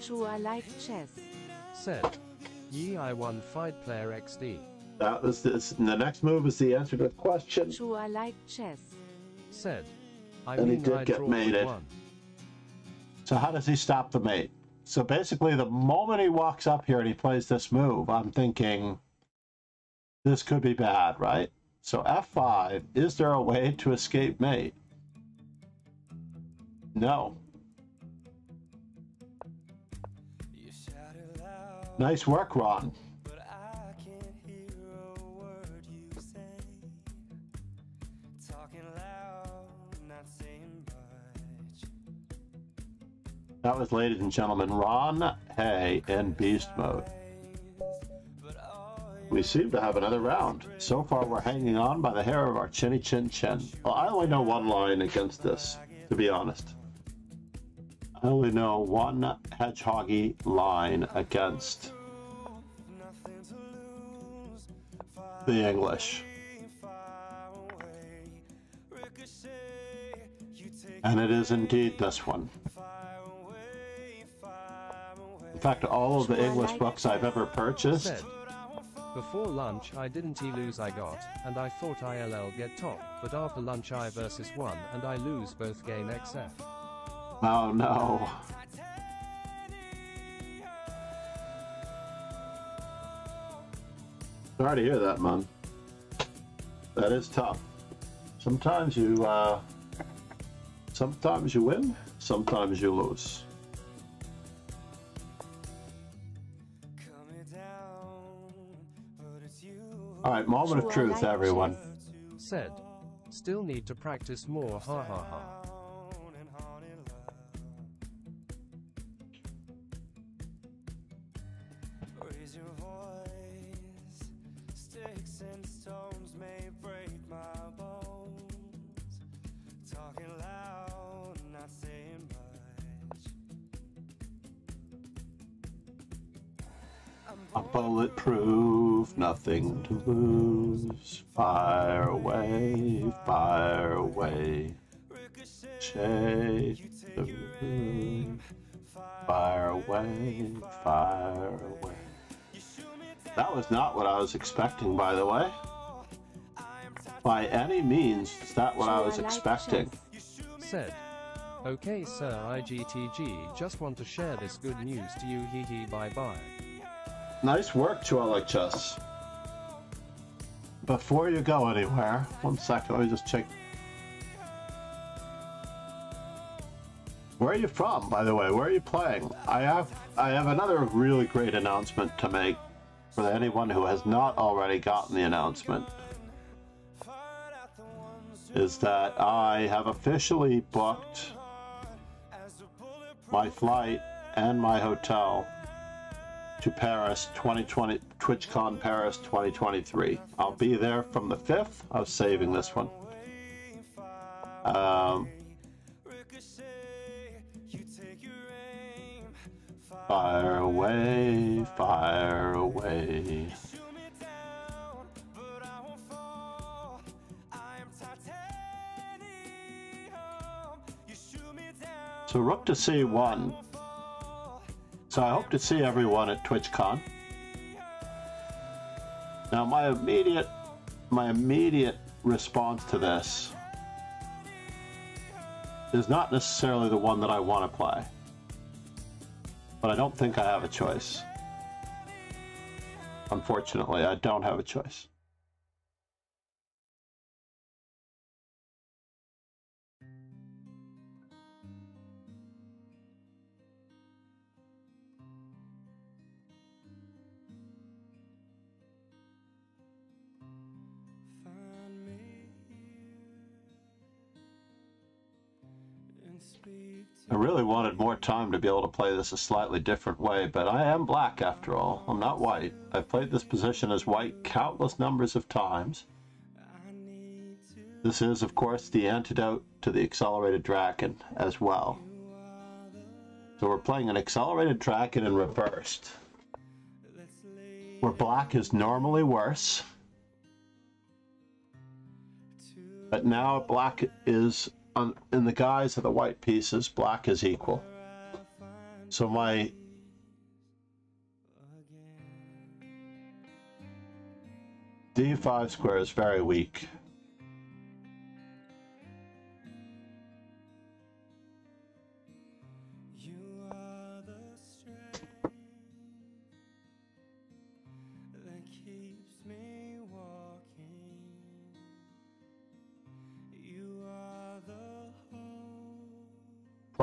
True, I like chess. Said. Ye I won fight player XD. That was this. And the next move is the answer to the question. True, I like chess. Said. I And he did I get mated. one. So how does he stop the mate? So basically, the moment he walks up here and he plays this move, I'm thinking this could be bad, right? So f5, is there a way to escape mate? No. You shouted loud, Nice work, Ron. but I can't hear a word you say. Talking loud, not saying much. That was, ladies and gentlemen, Ron Hay in beast mode. We seem to have another round. So far, we're hanging on by the hair of our chinny chin chin. Well, I only know one line against this, to be honest. I only know one hedgehoggy line against the English. And it is indeed this one. In fact, all of the English books I've ever purchased. Before lunch I didn't he lose I got, and I thought ILL get top, but after lunch I versus 1 and I lose both game XF. Oh no. Sorry to hear that, man. That is tough. Sometimes you, uh, sometimes you win, sometimes you lose. You All right, moment of truth, everyone. Said. Still need to practice more ha ha ha. A bulletproof, nothing to lose. Fire away, fire away. Shade the room. Fire away, fire away. That was not what I was expecting, by the way. By any means, is that what I was expecting. Said. Okay sir IGTG just want to share this good news to you hee hee bye bye. Nice work, like chess. Before you go anywhere, one second, let me just check. Where are you from, by the way? Where are you playing? I have I have another really great announcement to make for anyone who has not already gotten the announcement. Is that I have officially booked my flight and my hotel to Paris 2020 TwitchCon Paris 2023. I'll be there from the 5th. I was saving this one. Um, fire away, fire away. So rook to c1. So I hope to see everyone at TwitchCon. Now my immediate my immediate response to this is not necessarily the one that I want to play. But I don't think I have a choice. Unfortunately, I don't have a choice. I really wanted more time to be able to play this a slightly different way, but I am black after all. I'm not white. I've played this position as white countless numbers of times. This is, of course, the antidote to the accelerated dragon as well. So we're playing an accelerated dragon in reversed, where black is normally worse, but now black is on, in the guise of the white pieces, black is equal. So my d5 square is very weak.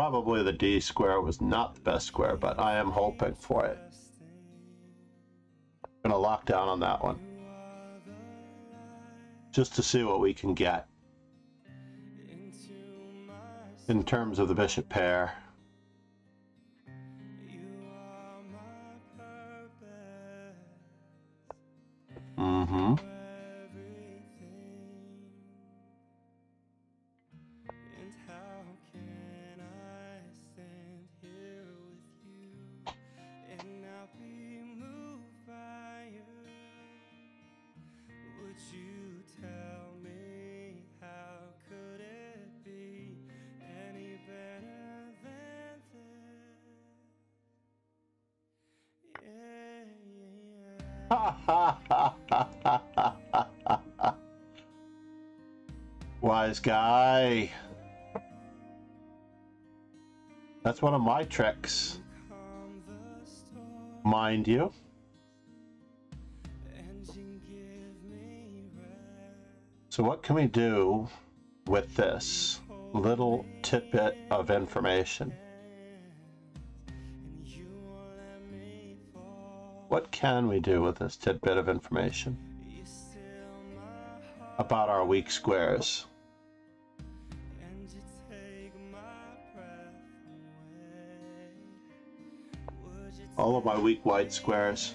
Probably the d square was not the best square, but I am hoping for it. Gonna lock down on that one. Just to see what we can get in terms of the bishop pair. Mm-hmm. Wise guy. That's one of my tricks. Mind you. So what can we do with this little tidbit of information? Can we do with this tidbit of information about our weak squares? All of my weak white squares.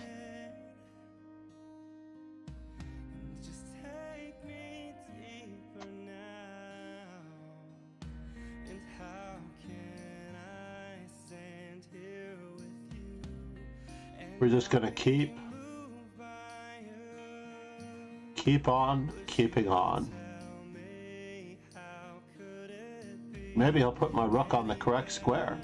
We're just gonna keep moved by you. keep on keeping on. Maybe I'll put my rook on the correct square.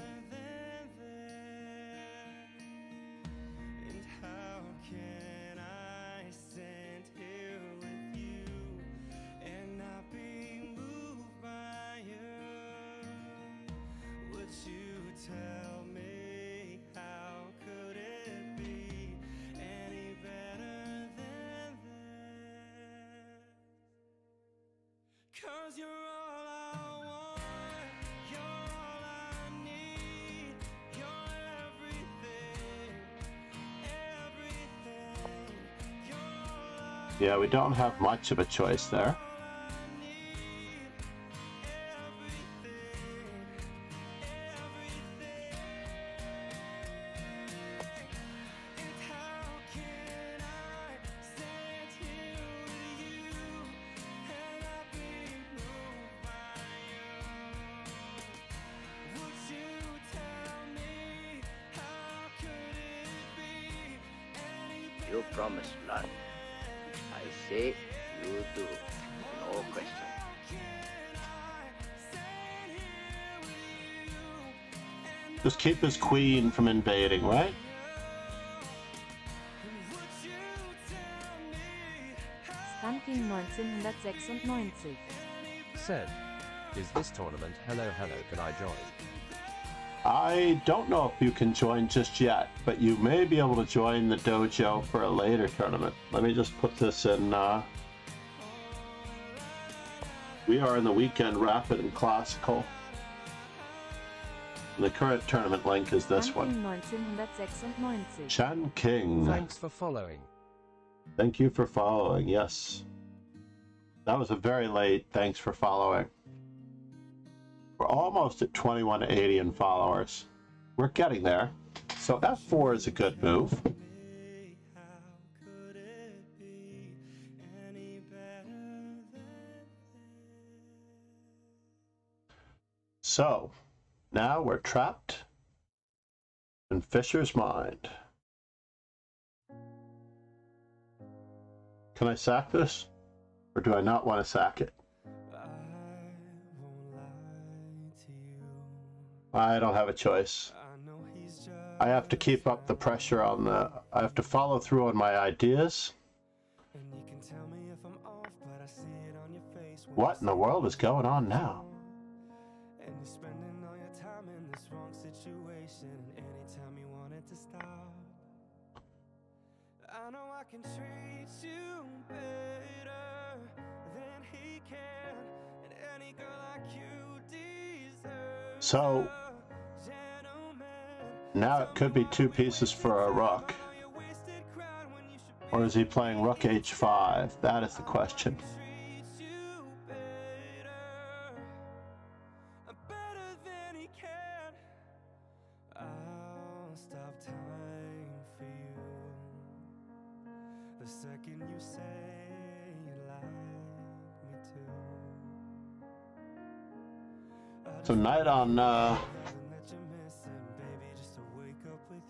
Don't have much of a choice there. His queen from invading, right? Stunking 1996. Said. Is this tournament? Hello, hello, can I join? I don't know if you can join just yet, but you may be able to join the dojo for a later tournament. Let me just put this in. Uh, we are in the weekend rapid and classical. The current tournament link is this one. Stunking 1996. Chan King. Thanks for following. Thank you for following. Yes. That was a very late thanks for following. We're almost at 2180 in followers. We're getting there. So F4 is a good move. So now we're trapped in Fischer's mind. Can I sack this? Or do I not want to sack it? I don't have a choice. I have to keep up the pressure on the. I have to follow through on my ideas. What in the world is going on now? I can treat you better than he can. And any girl like you deserves. So now it could be two pieces for a rook. How you wasted crown when you should Or is he playing rook h5? That is the question.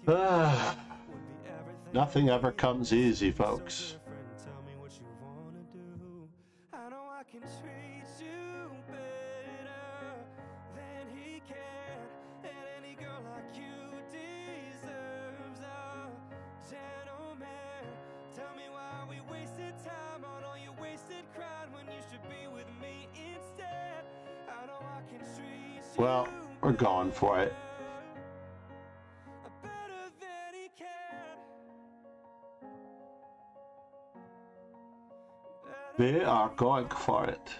You. uh, nothing ever comes easy, folks. Going for it.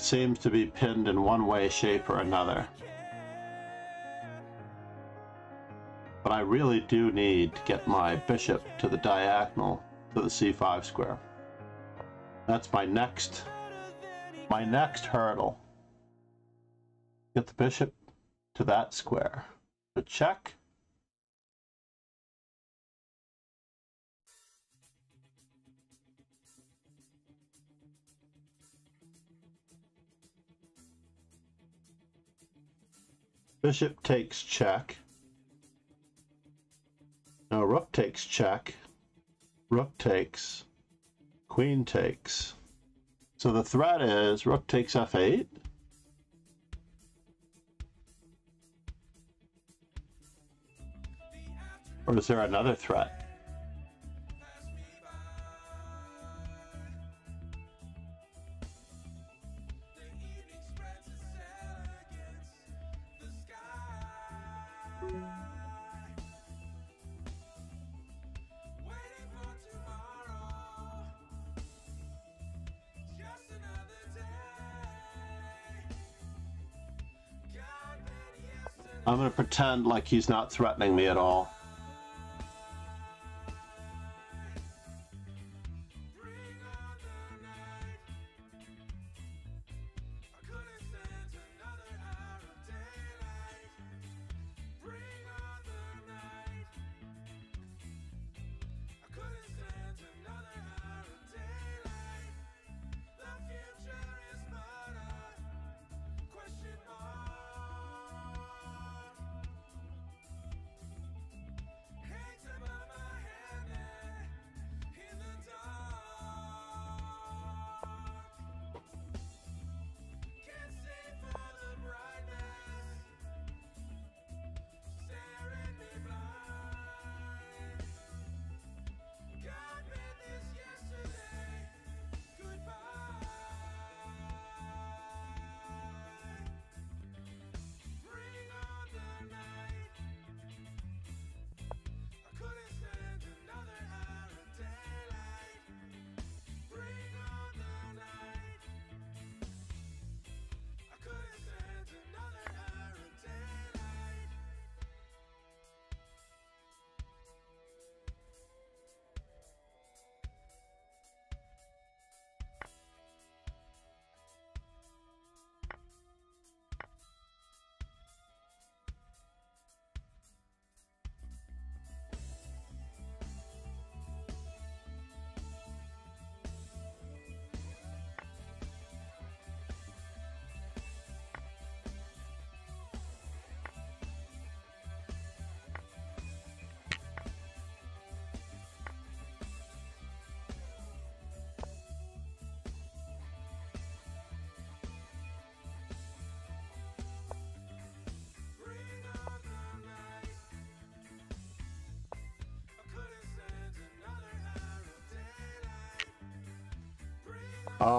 Seems to be pinned in one way, shape, or another. But I really do need to get my bishop to the diagonal to the c5 square. That's my next my next hurdle. Get the bishop to that square. So check. Bishop takes check. Now rook takes check. Rook takes. Queen takes. So the threat is rook takes f8. Or is there another threat? I'm going to pretend like he's not threatening me at all.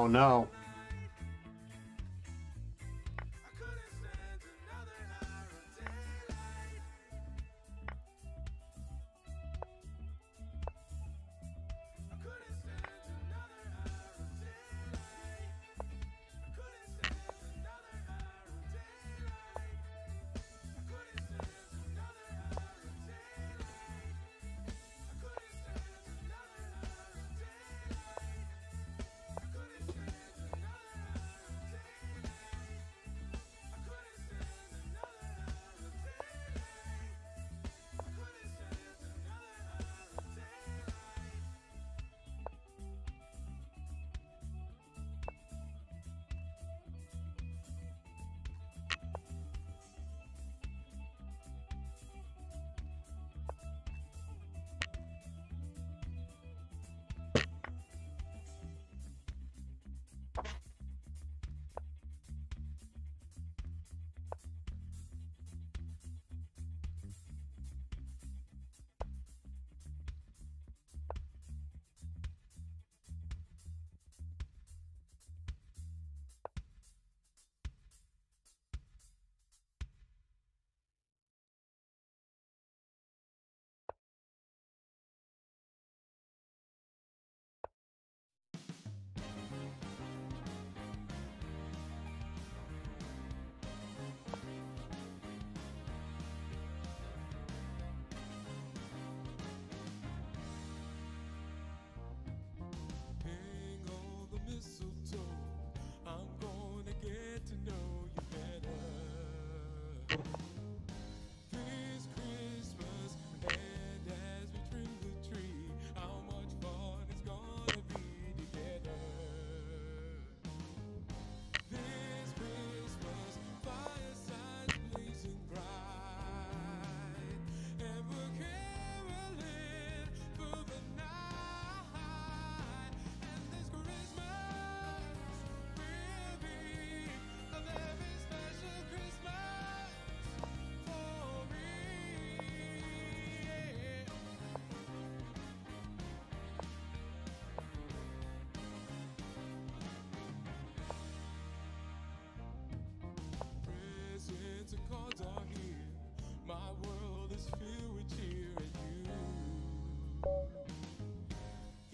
No.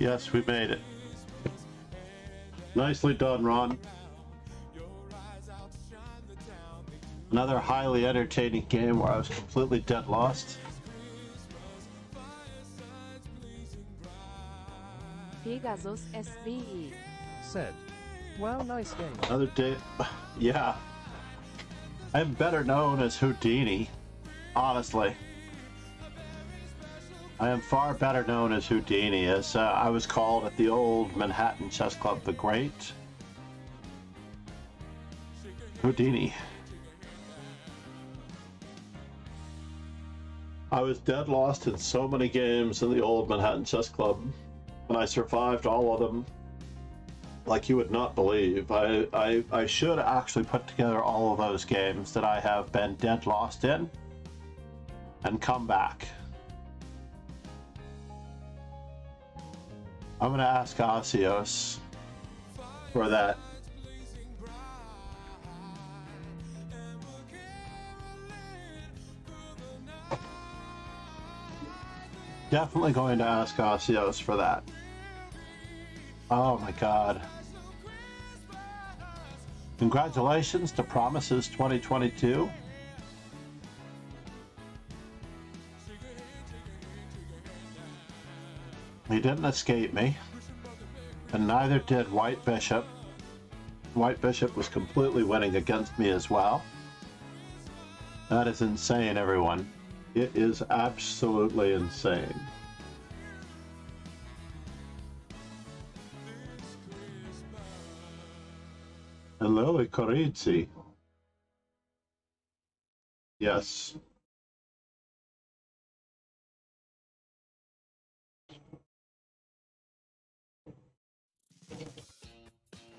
Yes, we made it. Nicely done, Ron. Another highly entertaining game where I was completely dead lost. Pegasus SBE. Said. Wow, nice game. Another day. Yeah. I'm better known as Houdini, honestly. I am far better known as Houdini, as uh, I was called at the old Manhattan Chess Club the Great. Houdini. I was dead lost in so many games in the old Manhattan Chess Club, and I survived all of them like you would not believe. I, I, I should actually put together all of those games that I have been dead lost in and come back. I'm to ask Asios for that. Definitely going to ask Asios for that. Oh my god. Congratulations to Promises 2022. He didn't escape me, and neither did White Bishop. White Bishop was completely winning against me as well. That is insane, everyone. It is absolutely insane. Hello, Ikoritsi. Yes.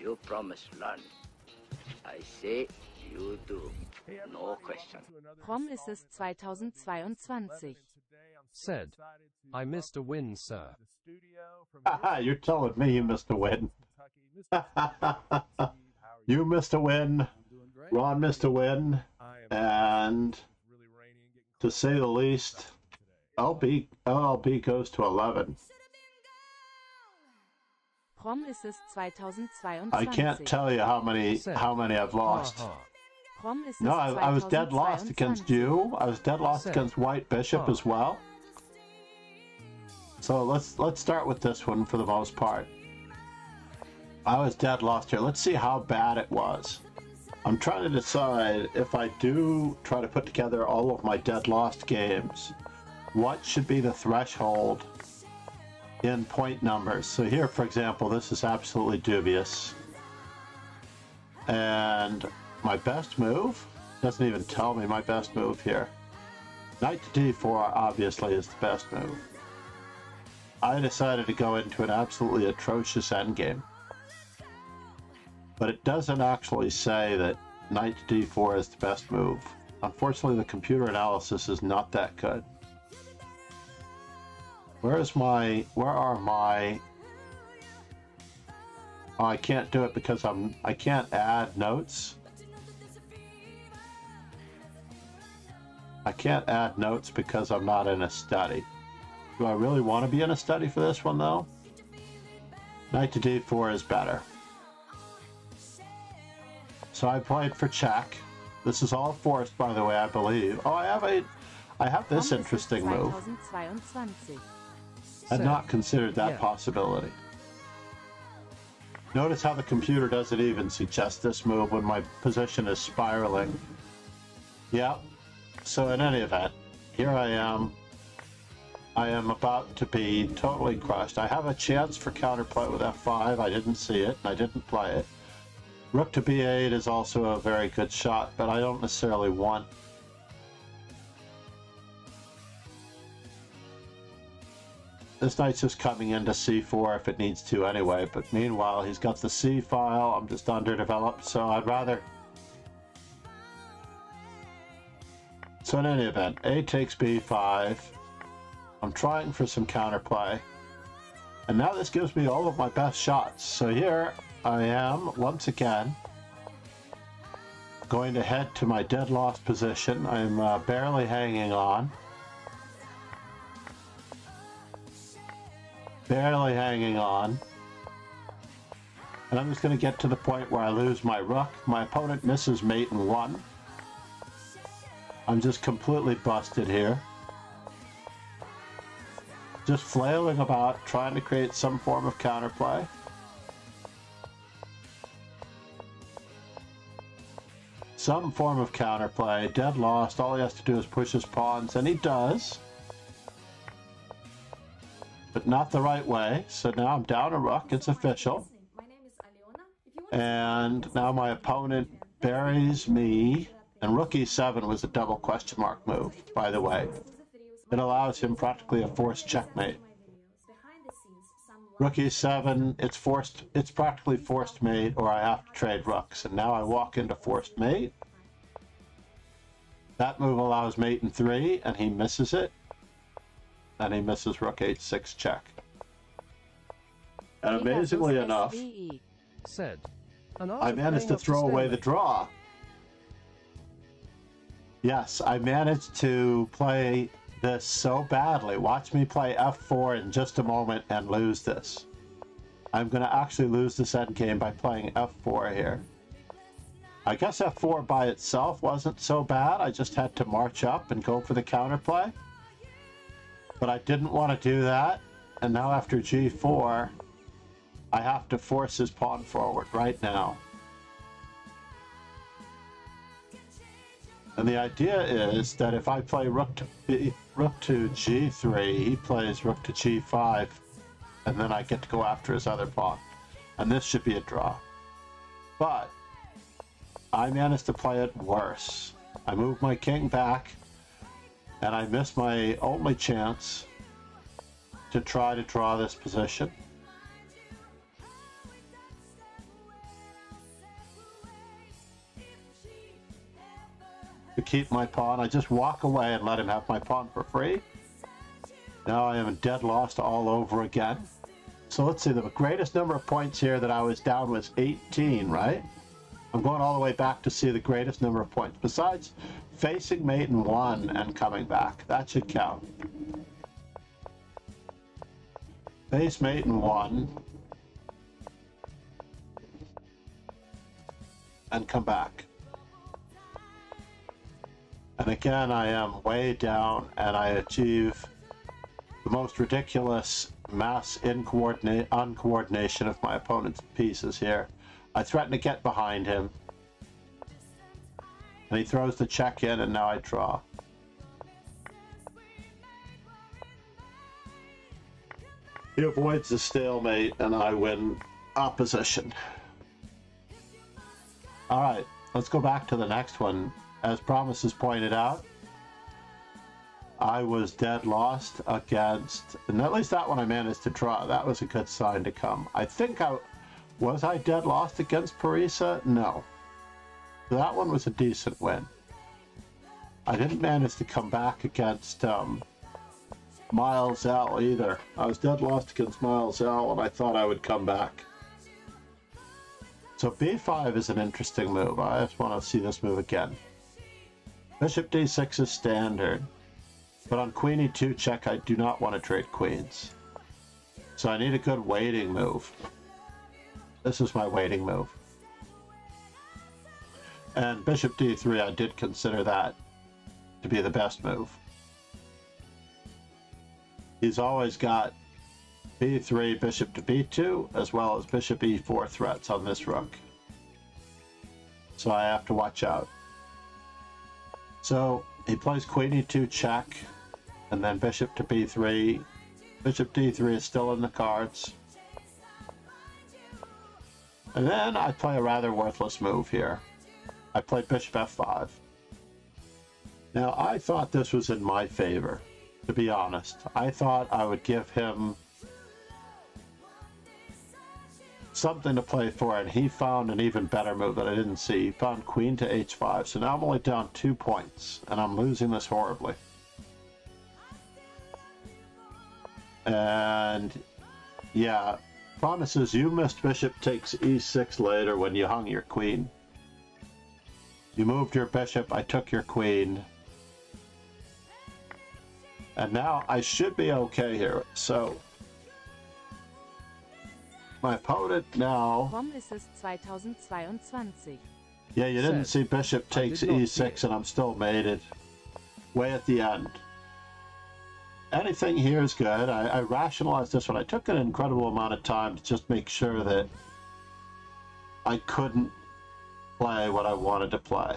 You promised none. I say you do. No question. Prom ist es 2022. Said. I missed a win, sir. Haha, you're telling me you missed a win. you missed a win. I'm doing great. Ron missed a win. And it's really rainy and getting to say the least, LB LLB goes to 11. Prom ist es 2022. I can't tell you how many how many I've lost. Uh-huh. Prom ist No, I, I was dead lost against you. I was dead lost against White Bishop as well. So let's let's start with this one for the most part. I was dead lost here. Let's see how bad it was. I'm trying to decide if I do try to put together all of my dead lost games, what should be the threshold in point numbers. So here, for example, this is absolutely dubious. And my best move doesn't even tell me my best move here. Knight to d4 obviously is the best move. I decided to go into an absolutely atrocious endgame. But it doesn't actually say that knight to d4 is the best move. Unfortunately, the computer analysis is not that good. Where is my, where are my, oh, I can't do it because I'm, I can't add notes. I can't add notes because I'm not in a study. Do I really want to be in a study for this one though? Knight to d4 is better. So I played for check. This is all forced, by the way, I believe. Oh, I have a, I have this interesting move. 2022. Had not considered that Yeah. possibility. Notice how the computer doesn't even suggest this move when my position is spiraling. Yep. So in any event, here I am. I am about to be totally crushed. I have a chance for counterplay with f5. I didn't see it, and I didn't play it. Rook to b8 is also a very good shot, but I don't necessarily want This knight's just coming into c4 if it needs to anyway, but meanwhile he's got the c file, I'm just underdeveloped, so I'd rather... So in any event, a takes b5, I'm trying for some counterplay, and now this gives me all of my best shots. So here I am, once again, going to head to my dead lost position. I'm uh, barely hanging on. Barely hanging on. And I'm just going to get to the point where I lose my rook. My opponent misses mate and one. I'm just completely busted here. Just flailing about, trying to create some form of counterplay. Some form of counterplay. Dead lost. All he has to do is push his pawns, and he does but not the right way. So now I'm down a rook. It's official. And now my opponent buries me. And rook e7 was a double question mark move, by the way. It allows him practically a forced checkmate. Rook e7, it's forced, it's practically forced mate, or I have to trade rooks. And now I walk into forced mate. That move allows mate in three, and he misses it. And he misses rook h6 check. And amazingly enough, Said. I managed to up throw away the draw. Yes, I managed to play this so badly. Watch me play f4 in just a moment and lose this. I'm going to actually lose this endgame by playing f4 here. I guess f4 by itself wasn't so bad. I just had to march up and go for the counterplay. But I didn't want to do that. And now after g4, I have to force his pawn forward right now. And the idea is that if I play rook to B, rook to g3, he plays rook to g5, and then I get to go after his other pawn. And this should be a draw. But I managed to play it worse. I moved my king back, and I missed my only chance to try to draw this position. to keep my pawn. I just walk away and let him have my pawn for free. Now I am dead lost all over again. So let's see, the greatest number of points here that I was down was 18, right? I'm going all the way back to see the greatest number of points. Besides facing mate in one and coming back. That should count. Face mate in one. And come back. And again, I am way down and I achieve the most ridiculous mass uncoordination of my opponent's pieces here. I threaten to get behind him. And he throws the check in and now I draw. He avoids the stalemate and I win opposition. Alright, let's go back to the next one. As Promises pointed out, I was dead lost against, and at least that one I managed to draw. That was a good sign to come. I think I, was I dead lost against Parisa? No. That one was a decent win. I didn't manage to come back against um, Miles L either. I was dead lost against Miles L and I thought I would come back. So b5 is an interesting move. I just want to see this move again. Bishop d6 is standard. But on queen e2 check, I do not want to trade queens. So I need a good waiting move. This is my waiting move. And bishop d3, I did consider that to be the best move. He's always got b3, bishop to b2, as well as bishop e4 threats on this rook. So I have to watch out. So he plays queen e2 check, and then bishop to b3. Bishop d3 is still in the cards. And then I play a rather worthless move here. I play bishop f5. Now, I thought this was in my favor, to be honest. I thought I would give him something to play for, and he found an even better move that I didn't see. He found queen to h5, so now I'm only down two points, and I'm losing this horribly. And yeah, promises you missed bishop takes e6 later when you hung your queen. You moved your bishop, I took your queen. And now I should be okay here. So my opponent now. Prom ist 2022. Yeah, you didn't see bishop takes did e6 hear." and I'm still mated. Way at the end. Anything here is good. I, I rationalized this one. I took an incredible amount of time to just make sure that I couldn't play what I wanted to play.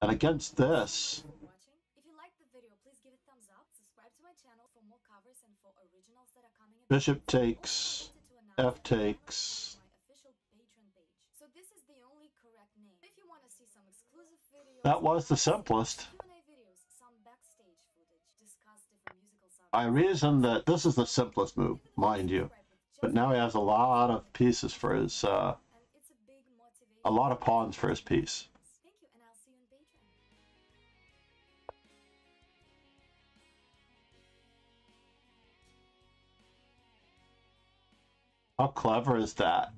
And against this, watching. If you liked the video, please give it a thumbs up, subscribe to my channel for more covers and for originals that are coming in. bishop takes, I wanted to f takes. that was the page. I reason that this is the simplest move, mind you. But now he has a lot of pieces for his, uh, a lot of pawns for his piece. How clever is that?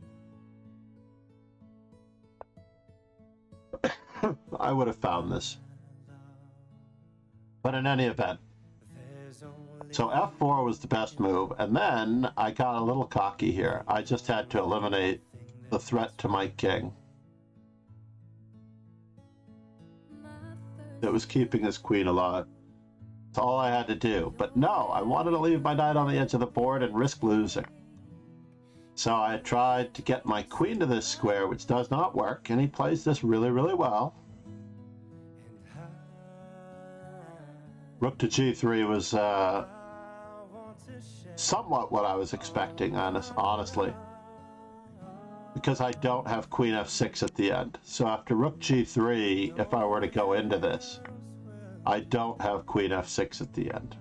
I would have found this. But in any event, so f4 was the best move, and then I got a little cocky here. I just had to eliminate the threat to my king that was keeping his queen alive. That's all I had to do. But no, I wanted to leave my knight on the edge of the board and risk losing. So I tried to get my queen to this square, which does not work, and he plays this really, really well. Rook to g3 was uh, somewhat what I was expecting, honest, honestly. Because I don't have queen f6 at the end. So after rook g3, if I were to go into this, I don't have queen f6 at the end.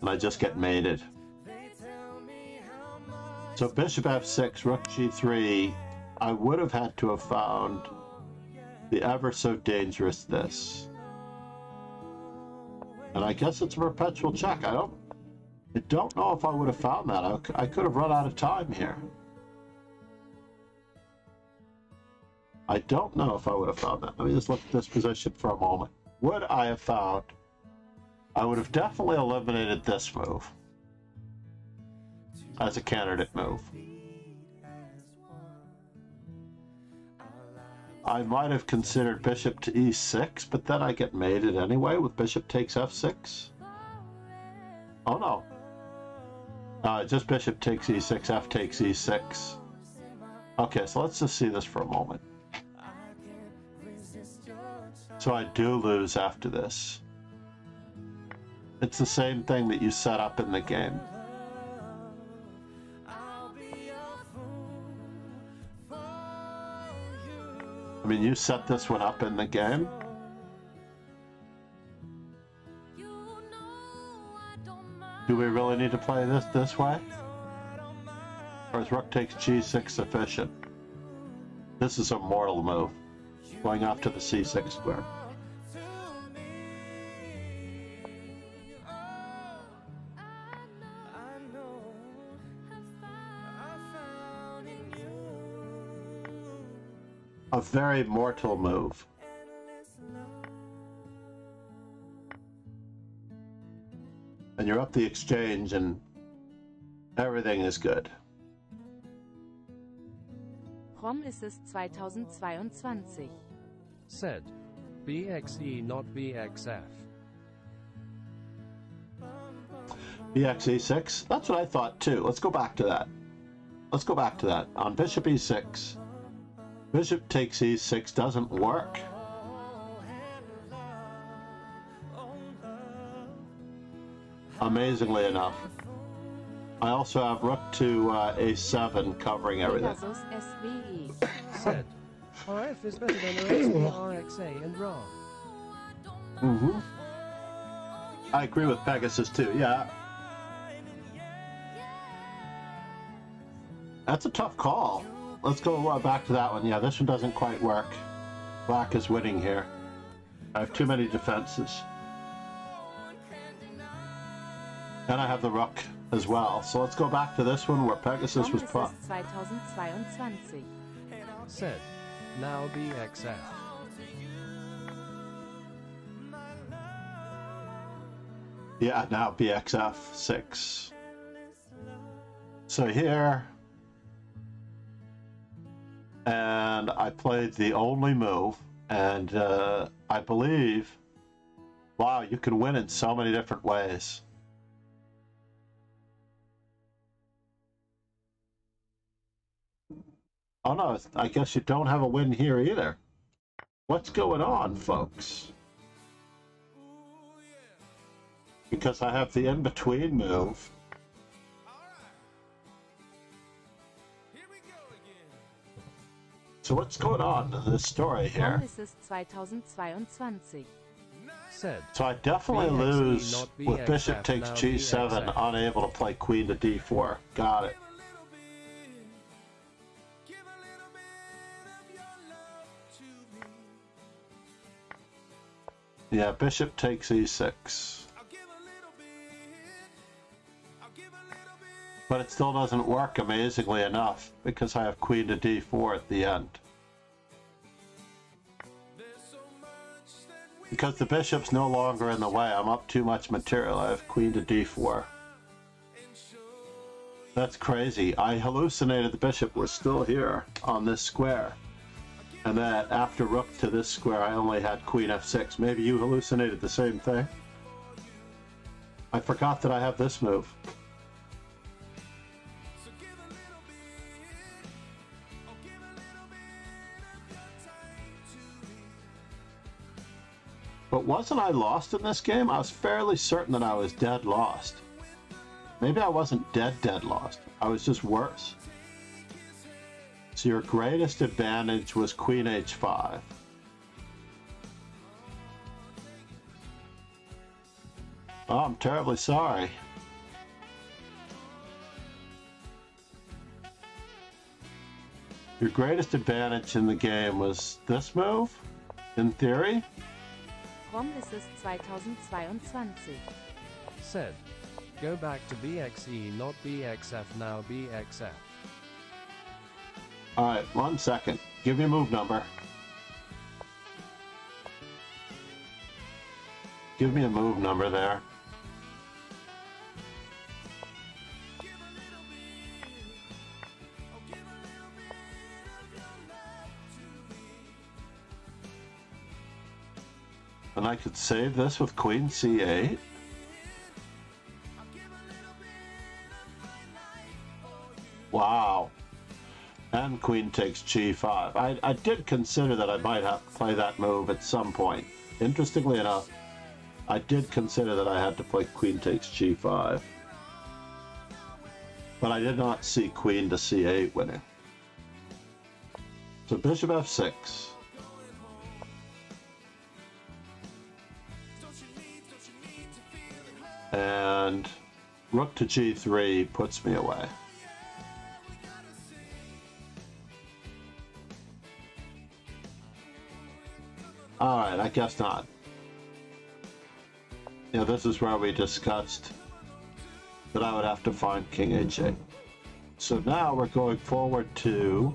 And I just get mated. So bishop f6, rook g3, I would have had to have found the ever so dangerous this. And I guess it's a perpetual check. I don't I don't know if I would have found that. I, I could have run out of time here. I don't know if I would have found that. Let me just look at this position for a moment. Would I have found? I would have definitely eliminated this move as a candidate move. I might have considered bishop to e6, but then I get mated anyway with bishop takes f6. Oh no. Uh, just bishop takes e6, f takes e6. Okay, so let's just see this for a moment. So I do lose after this. It's the same thing that you set up in the game. I mean, you set this one up in the game. Do we really need to play this this way? Or is rook takes g6 sufficient? This is a mortal move, going off to the c6 square. A very mortal move. And you're up the exchange and everything is good. Prom ist es 2022. Said. BXE not BXF. bxe6 that's what i thought too let's go back to that let's go back to that on bishop e6 bishop takes e6 doesn't work amazingly enough i also have rook to uh, a7 covering everything Pegasus SWE. Said. RF is better than OXB, RXA, and RA. hmm i agree with pegasus too yeah that's a tough call let's go uh, back to that one yeah this one doesn't quite work black is winning here i have too many defenses and i have the rook as well so let's go back to this one where pegasus was put. pro- 2022. Said. Now BXF. Yeah, now BXF 6. So here, and I played the only move, and uh, I believe, wow, you can win in so many different ways. Oh no, I guess you don't have a win here either. What's going on, folks? Because I have the in-between move. So what's going on in this story here? ist es 2022. Said. So I definitely BXE, lose not with bishop BXF, takes g7, BXF. unable to play queen to d4. Got it. Yeah, bishop takes e6. But it still doesn't work amazingly enough because I have queen to d4 at the end. Because the bishop's no longer in the way, I'm up too much material. I have queen to d4. That's crazy. I hallucinated the bishop was still here on this square. And that after rook to this square, I only had queen f6. Maybe you hallucinated the same thing? I forgot that I have this move. But wasn't I lost in this game? I was fairly certain that I was dead lost. Maybe I wasn't dead dead lost. I was just worse. So your greatest advantage was queen h5. Oh, I'm terribly sorry. Your greatest advantage in the game was this move, in theory. Prom ist es 2022. Said. Go back to BXE, not BXF now BXF. Alright, one second. Give me a move number. Give me a move number there. I could save this with Queen C8. Wow. And Queen takes G5. I, I did consider that I might have to play that move at some point. Interestingly enough, I did consider that I had to play Queen takes G5. But I did not see Queen to C8 winning. So Bishop F6. And Rook to G3 puts me away. Alright, I guess not. Yeah, this is where we discussed that I would have to find King H8. So now we're going forward to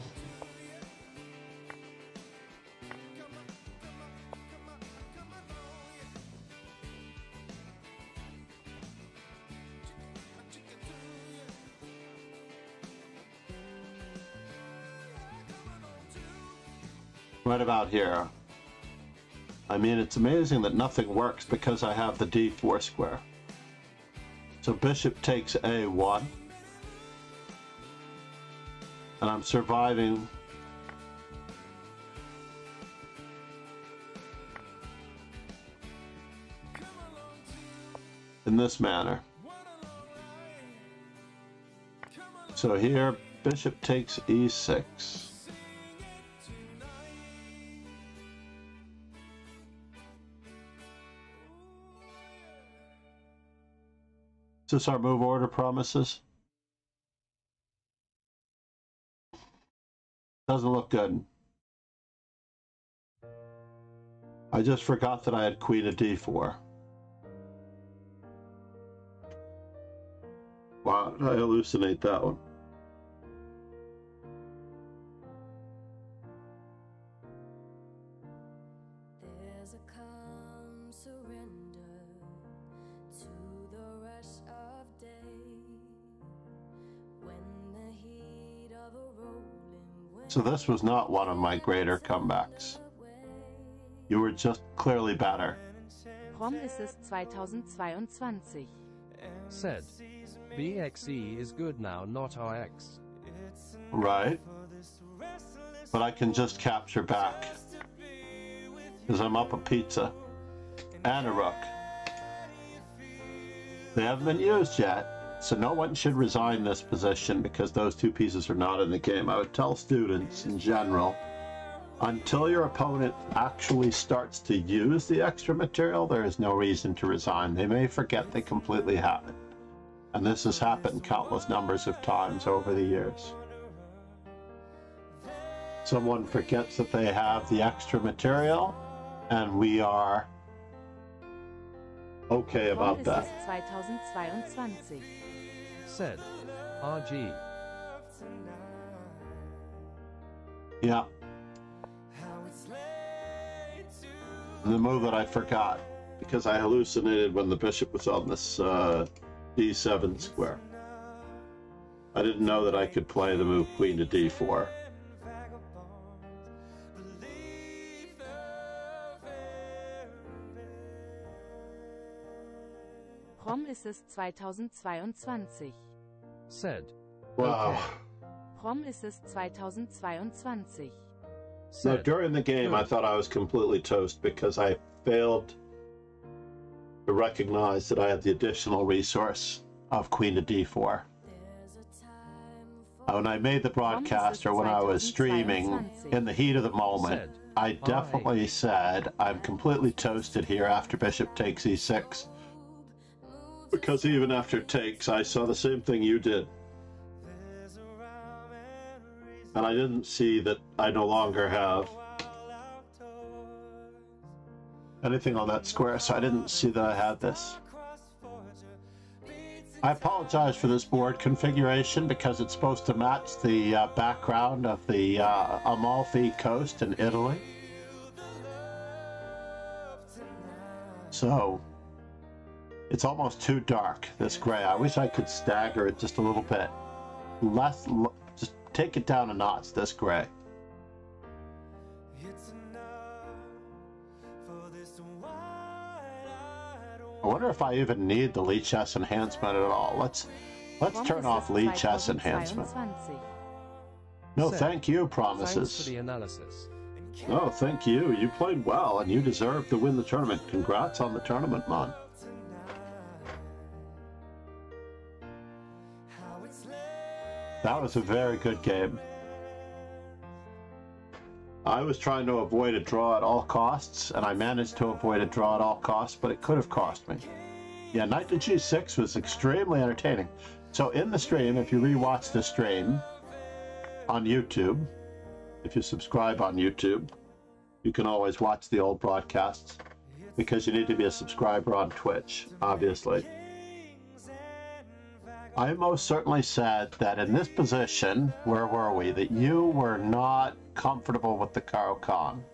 right about here. I mean, it's amazing that nothing works because I have the d4 square. So bishop takes a1. And I'm surviving in this manner. So here, bishop takes e6. Is this our move order promises? Doesn't look good. I just forgot that I had queen of d4. Wow, I hallucinate that one? So this was not one of my greater comebacks. You were just clearly better. Prom ist es 2022. Said. BXE is good now, not RX. Right. But I can just capture back. Because I'm up a pizza. And a rook. They haven't been used yet. So no one should resign this position because those two pieces are not in the game. I would tell students in general, until your opponent actually starts to use the extra material, there is no reason to resign. They may forget they completely have it. And this has happened countless numbers of times over the years. Someone forgets that they have the extra material, and we are okay about that. Es 2022. Said. RG. Yeah. The move that I forgot because I hallucinated when the bishop was on this uh, d7 square. I didn't know that I could play the move queen to d4. Prom ist 2022. Said. Wow. Prom ist es 2022. No, Said. during the game, I thought I was completely toast because I failed to recognize that I had the additional resource of queen to d4. There's a time Uh, When I made the broadcast or when I was streaming in the heat of the moment, I definitely said I'm completely toasted here after bishop takes e6. Because even after takes, I saw the same thing you did. And I didn't see that I no longer have anything on that square, so I didn't see that I had this. I apologize for this board configuration because it's supposed to match the uh, background of the uh, Amalfi coast in Italy. So, it's almost too dark, this gray. I wish I could stagger it just a little bit. Less, l- just take it down a notch, this gray. It's enough for this wide-eyed I wonder if I even need the Lichess enhancement at all. Let's let's Rom turn off Assist Lichess enhancement. No, thank you, Thanks for promises. the analysis. No, thank you. You played well, and you deserve to win the tournament. Congrats on the tournament, man. That was a very good game. I was trying to avoid a draw at all costs, and I managed to avoid a draw at all costs, but it could have cost me. Yeah, Knight to G6 was extremely entertaining. So in the stream, if you rewatch the stream on YouTube, if you subscribe on YouTube, you can always watch the old broadcasts because you need to be a subscriber on Twitch, obviously. I most certainly said that in this position, where were we, that you were not comfortable with the Caro-Kann.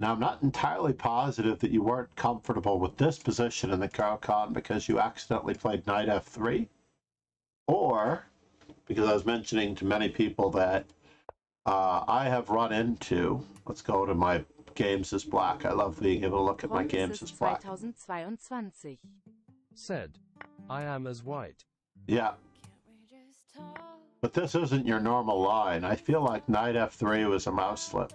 Now, I'm not entirely positive that you weren't comfortable with this position in the Caro-Kann because you accidentally played knight f3, or because I was mentioning to many people that uh, I have run into. Let's go to my games as black. I love being able to look at my games as black. 2022. Said, I am as white. Yeah, but this isn't your normal line. I feel like knight f3 was a mouse slip.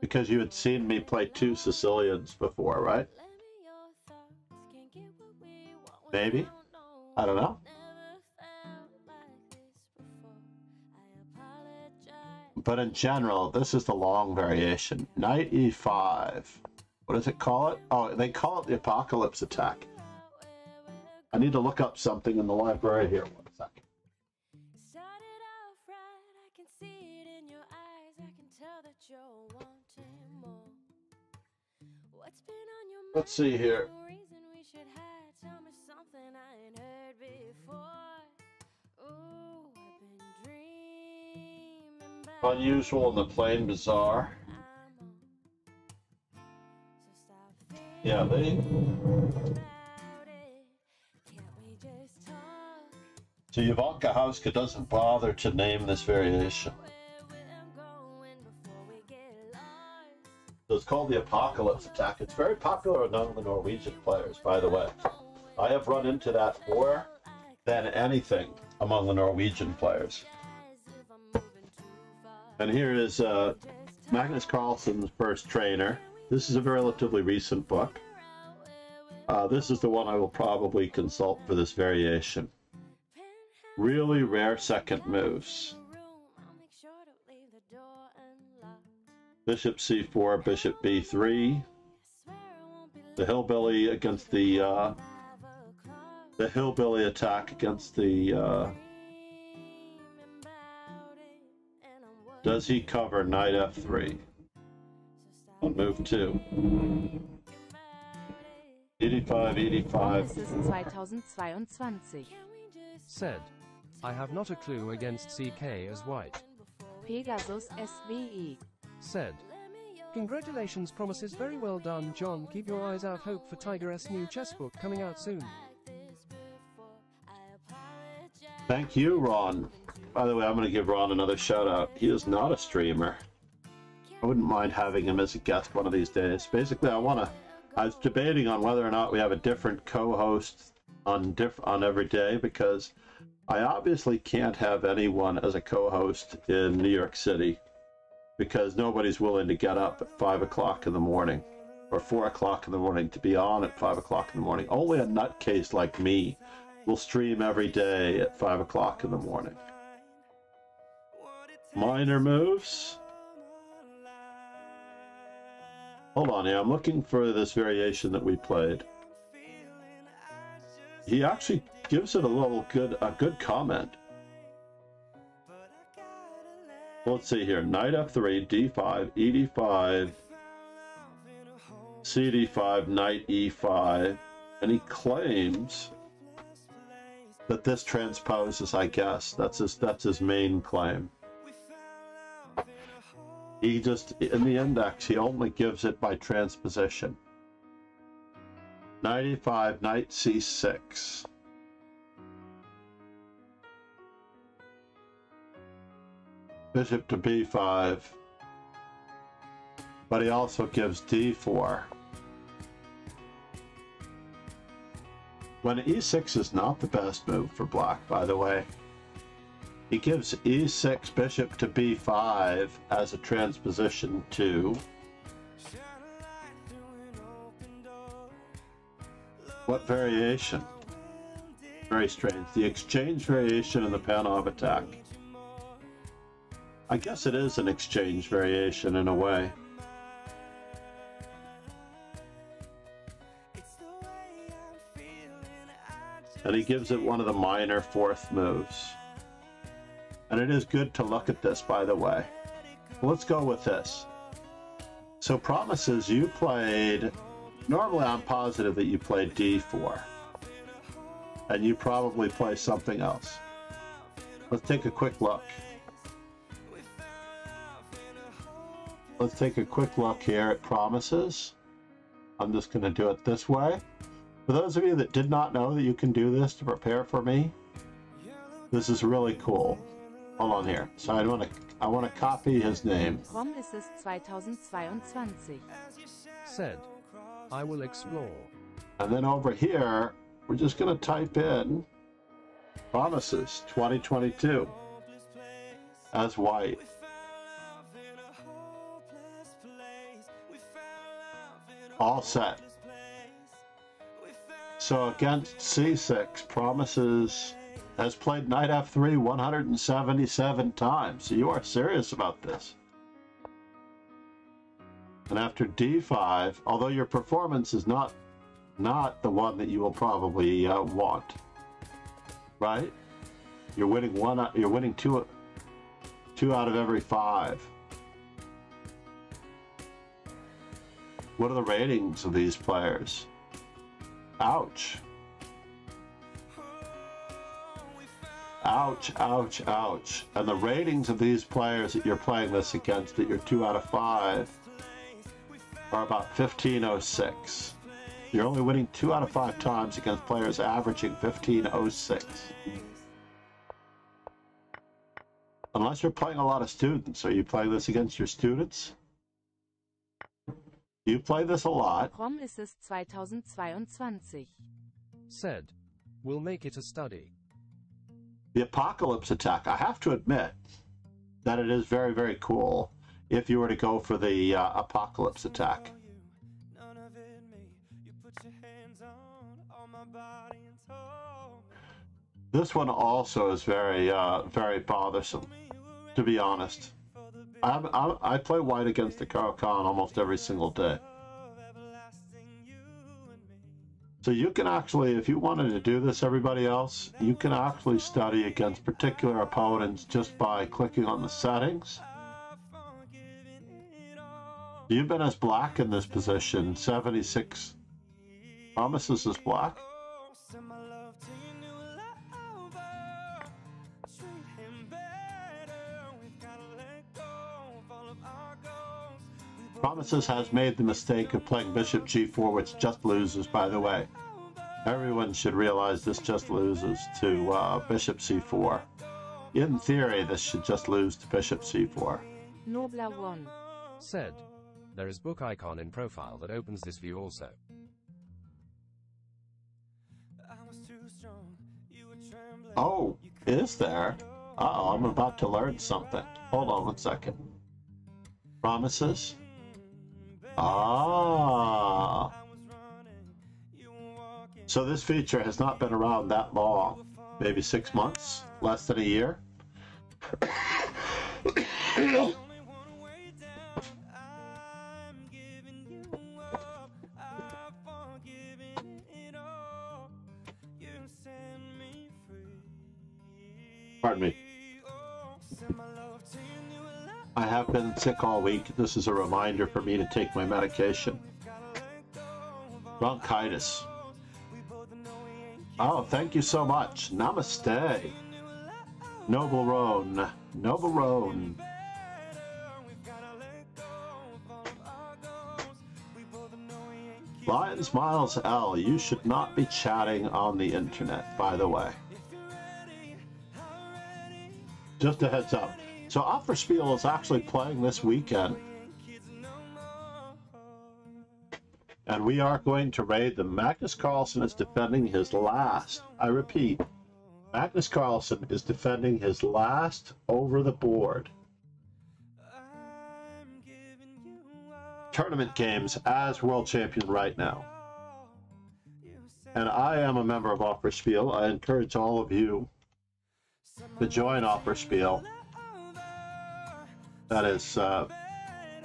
Because you had seen me play two Sicilians before, right? Maybe? I don't know. But in general, this is the long variation. Knight e5. What does it call it? Oh, they call it the apocalypse attack. I need to look up something in the library here. One second. Started off right, I can see it in your eyes. I can tell that you're wanting more. What's been on your mind? Let's see here. No reason we should hide. Tell me something I ain't heard before. Ooh, I've been dreaming about Unusual in the plain bizarre. I'm on. So stop thinking Yeah, they. So Ivanka Hauska doesn't bother to name this variation. So it's called the Apocalypse Attack. It's very popular among the Norwegian players, by the way. I have run into that more than anything among the Norwegian players. And here is uh, Magnus Carlsen's first trainer. This is a relatively recent book. Uh, this is the one I will probably consult for this variation. Really rare second moves. I'll make sure to leave the door unlocked. Bishop c4, bishop b3. Swear I won't be The hillbilly against the uh, the hillbilly attack against the. Uh, Dreaming about it, and I'm worried. does he cover knight f3 on move two? thinking about 85, 85. 2022. Can we just Said, I have not a clue against CK as white. Pegasus SVE Said, Congratulations promises very well done John keep your eyes out hope for Tiger S new chess book coming out soon. Thank you, Ron. By the way, I'm going to give Ron another shout out. He is not a streamer. I wouldn't mind having him as a guest one of these days. Basically, I want to. I was debating on whether or not we have a different co-host on diff on every day because I obviously can't have anyone as a co-host in New York City because nobody's willing to get up at five o'clock in the morning or four o'clock in the morning to be on at five o'clock in the morning. Only a nutcase like me will stream every day at five o'clock in the morning. Minor moves. Hold on, here, I'm looking for this variation that we played. He actually gives it a little good, a good comment. Let's see here: Knight f3, d5, e5, cd5, knight e5, And he claims that this transposes, I guess. That's his that's his main claim. He just in the index he only gives it by transposition. 95 knight c6. Bishop to b5. But he also gives d4. When e6 is not the best move for black, by the way. He gives e6 bishop to b5 as a transposition to what variation? Very strange. The exchange variation in the Panov attack. I guess it is an exchange variation in a way. And he gives it one of the minor fourth moves. And it is good to look at this, by the way. Let's go with this. So promises you played. Normally, I'm positive that you play D4, and you probably play something else. Let's take a quick look. Let's take a quick look here at promises. I'm just going to do it this way. For those of you that did not know that you can do this to prepare for me, this is really cool. Hold on here. So I want to I want to copy his name. Rom ist es 2022. Said. I will explore. And then over here, we're just going to type in promises 2022 as white. All set. So against c6, promises has played knight f3 177 times. So you are serious about this. And after d5, although your performance is not not the one that you will probably uh, want, right? You're winning one. You're winning two, two out of every five. What are the ratings of these players? Ouch. Ouch, ouch, ouch. And the ratings of these players that you're playing this against, that you're two out of five, are about 1506. You're only winning two out of five times against players averaging 1506. Unless you're playing a lot of students. Are you playing this against your students? You play this a lot? Rom ist es 2022. Said. We'll make it a study. the apocalypse attack i have to admit that it is very very cool if you were to go for the uh, apocalypse attack. This one also is very uh, very bothersome to be honest. I'm, I'm, i play white against the Caro-Kann almost every single day. So you can actually if you wanted to do this everybody else you can actually study against particular opponents just by clicking on the settings all. you've been as black in this position 76 promises is black send my love to your new lover. Treat him better. We've gotta let go of all of our goals. We both Promises has made the mistake of playing bishop g4, which just loses, by the way. Everyone should realize this just loses to uh, bishop c4. In theory, this should just lose to bishop c4. Nobler One. Said. There is book icon in profile that opens this view also. I was too strong. You were trembling. Oh, is there? Uh-oh, I'm about to learn something. Hold on one second. Promises? Ah. I was running. You were walking. So this feature has not been around that long. Maybe six months? Less than a year? Lover. I have been sick all week. This is a reminder for me to take my medication. Bronchitis. Oh, thank you so much. Namaste. Noble Roan. Noble Roan. Lions Miles L, you should not be chatting on the internet, by the way. Just a heads up. So Opferspiel is actually playing this weekend. And we are going to raid them. Magnus Carlsen is defending his last, I repeat, Magnus Carlsen is defending his last over the board tournament games as world champion right now. And I am a member of Opferspiel. I encourage all of you to join Opferspiel. That is uh,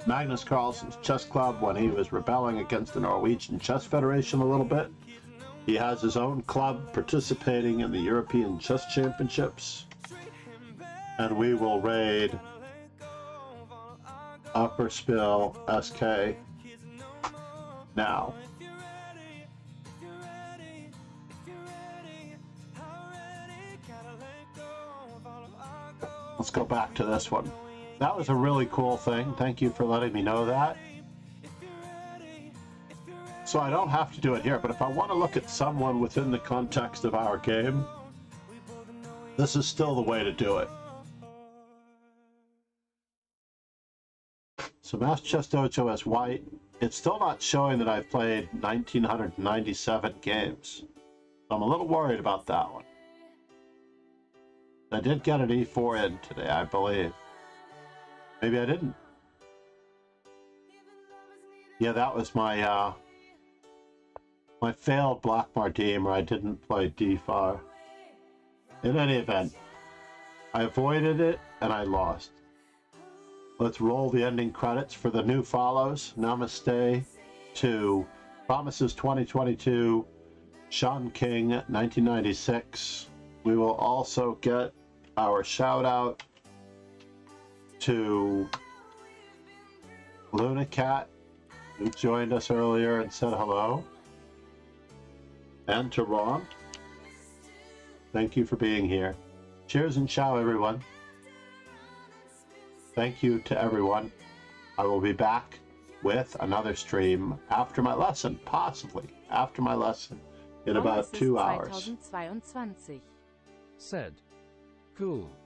Magnus Carlsen's chess club when he was rebelling against the Norwegian Chess Federation a little bit. He has his own club participating in the European Chess Championships. And we will raid Offerspill SK now. Let's go back to this one. That was a really cool thing. Thank you for letting me know that. So I don't have to do it here, but if I want to look at someone within the context of our game, this is still the way to do it. So Mass Chess Dojo as white. It's still not showing that I've played 1997 games. I'm a little worried about that one. I did get an E4 in today, I believe. Maybe I didn't. Yeah, that was my uh, my failed Blackmar-Diemer where I didn't play D5. In any event, I avoided it and I lost. Let's roll the ending credits for the new follows. Namaste to Promises 2022, Sean King 1996. We will also get our shout out to Luna Cat, who joined us earlier and said hello, and to Ron. Thank you for being here. Cheers and ciao, everyone. Thank you to everyone. I will be back with another stream after my lesson, possibly after my lesson, in about two hours. Said. Cool.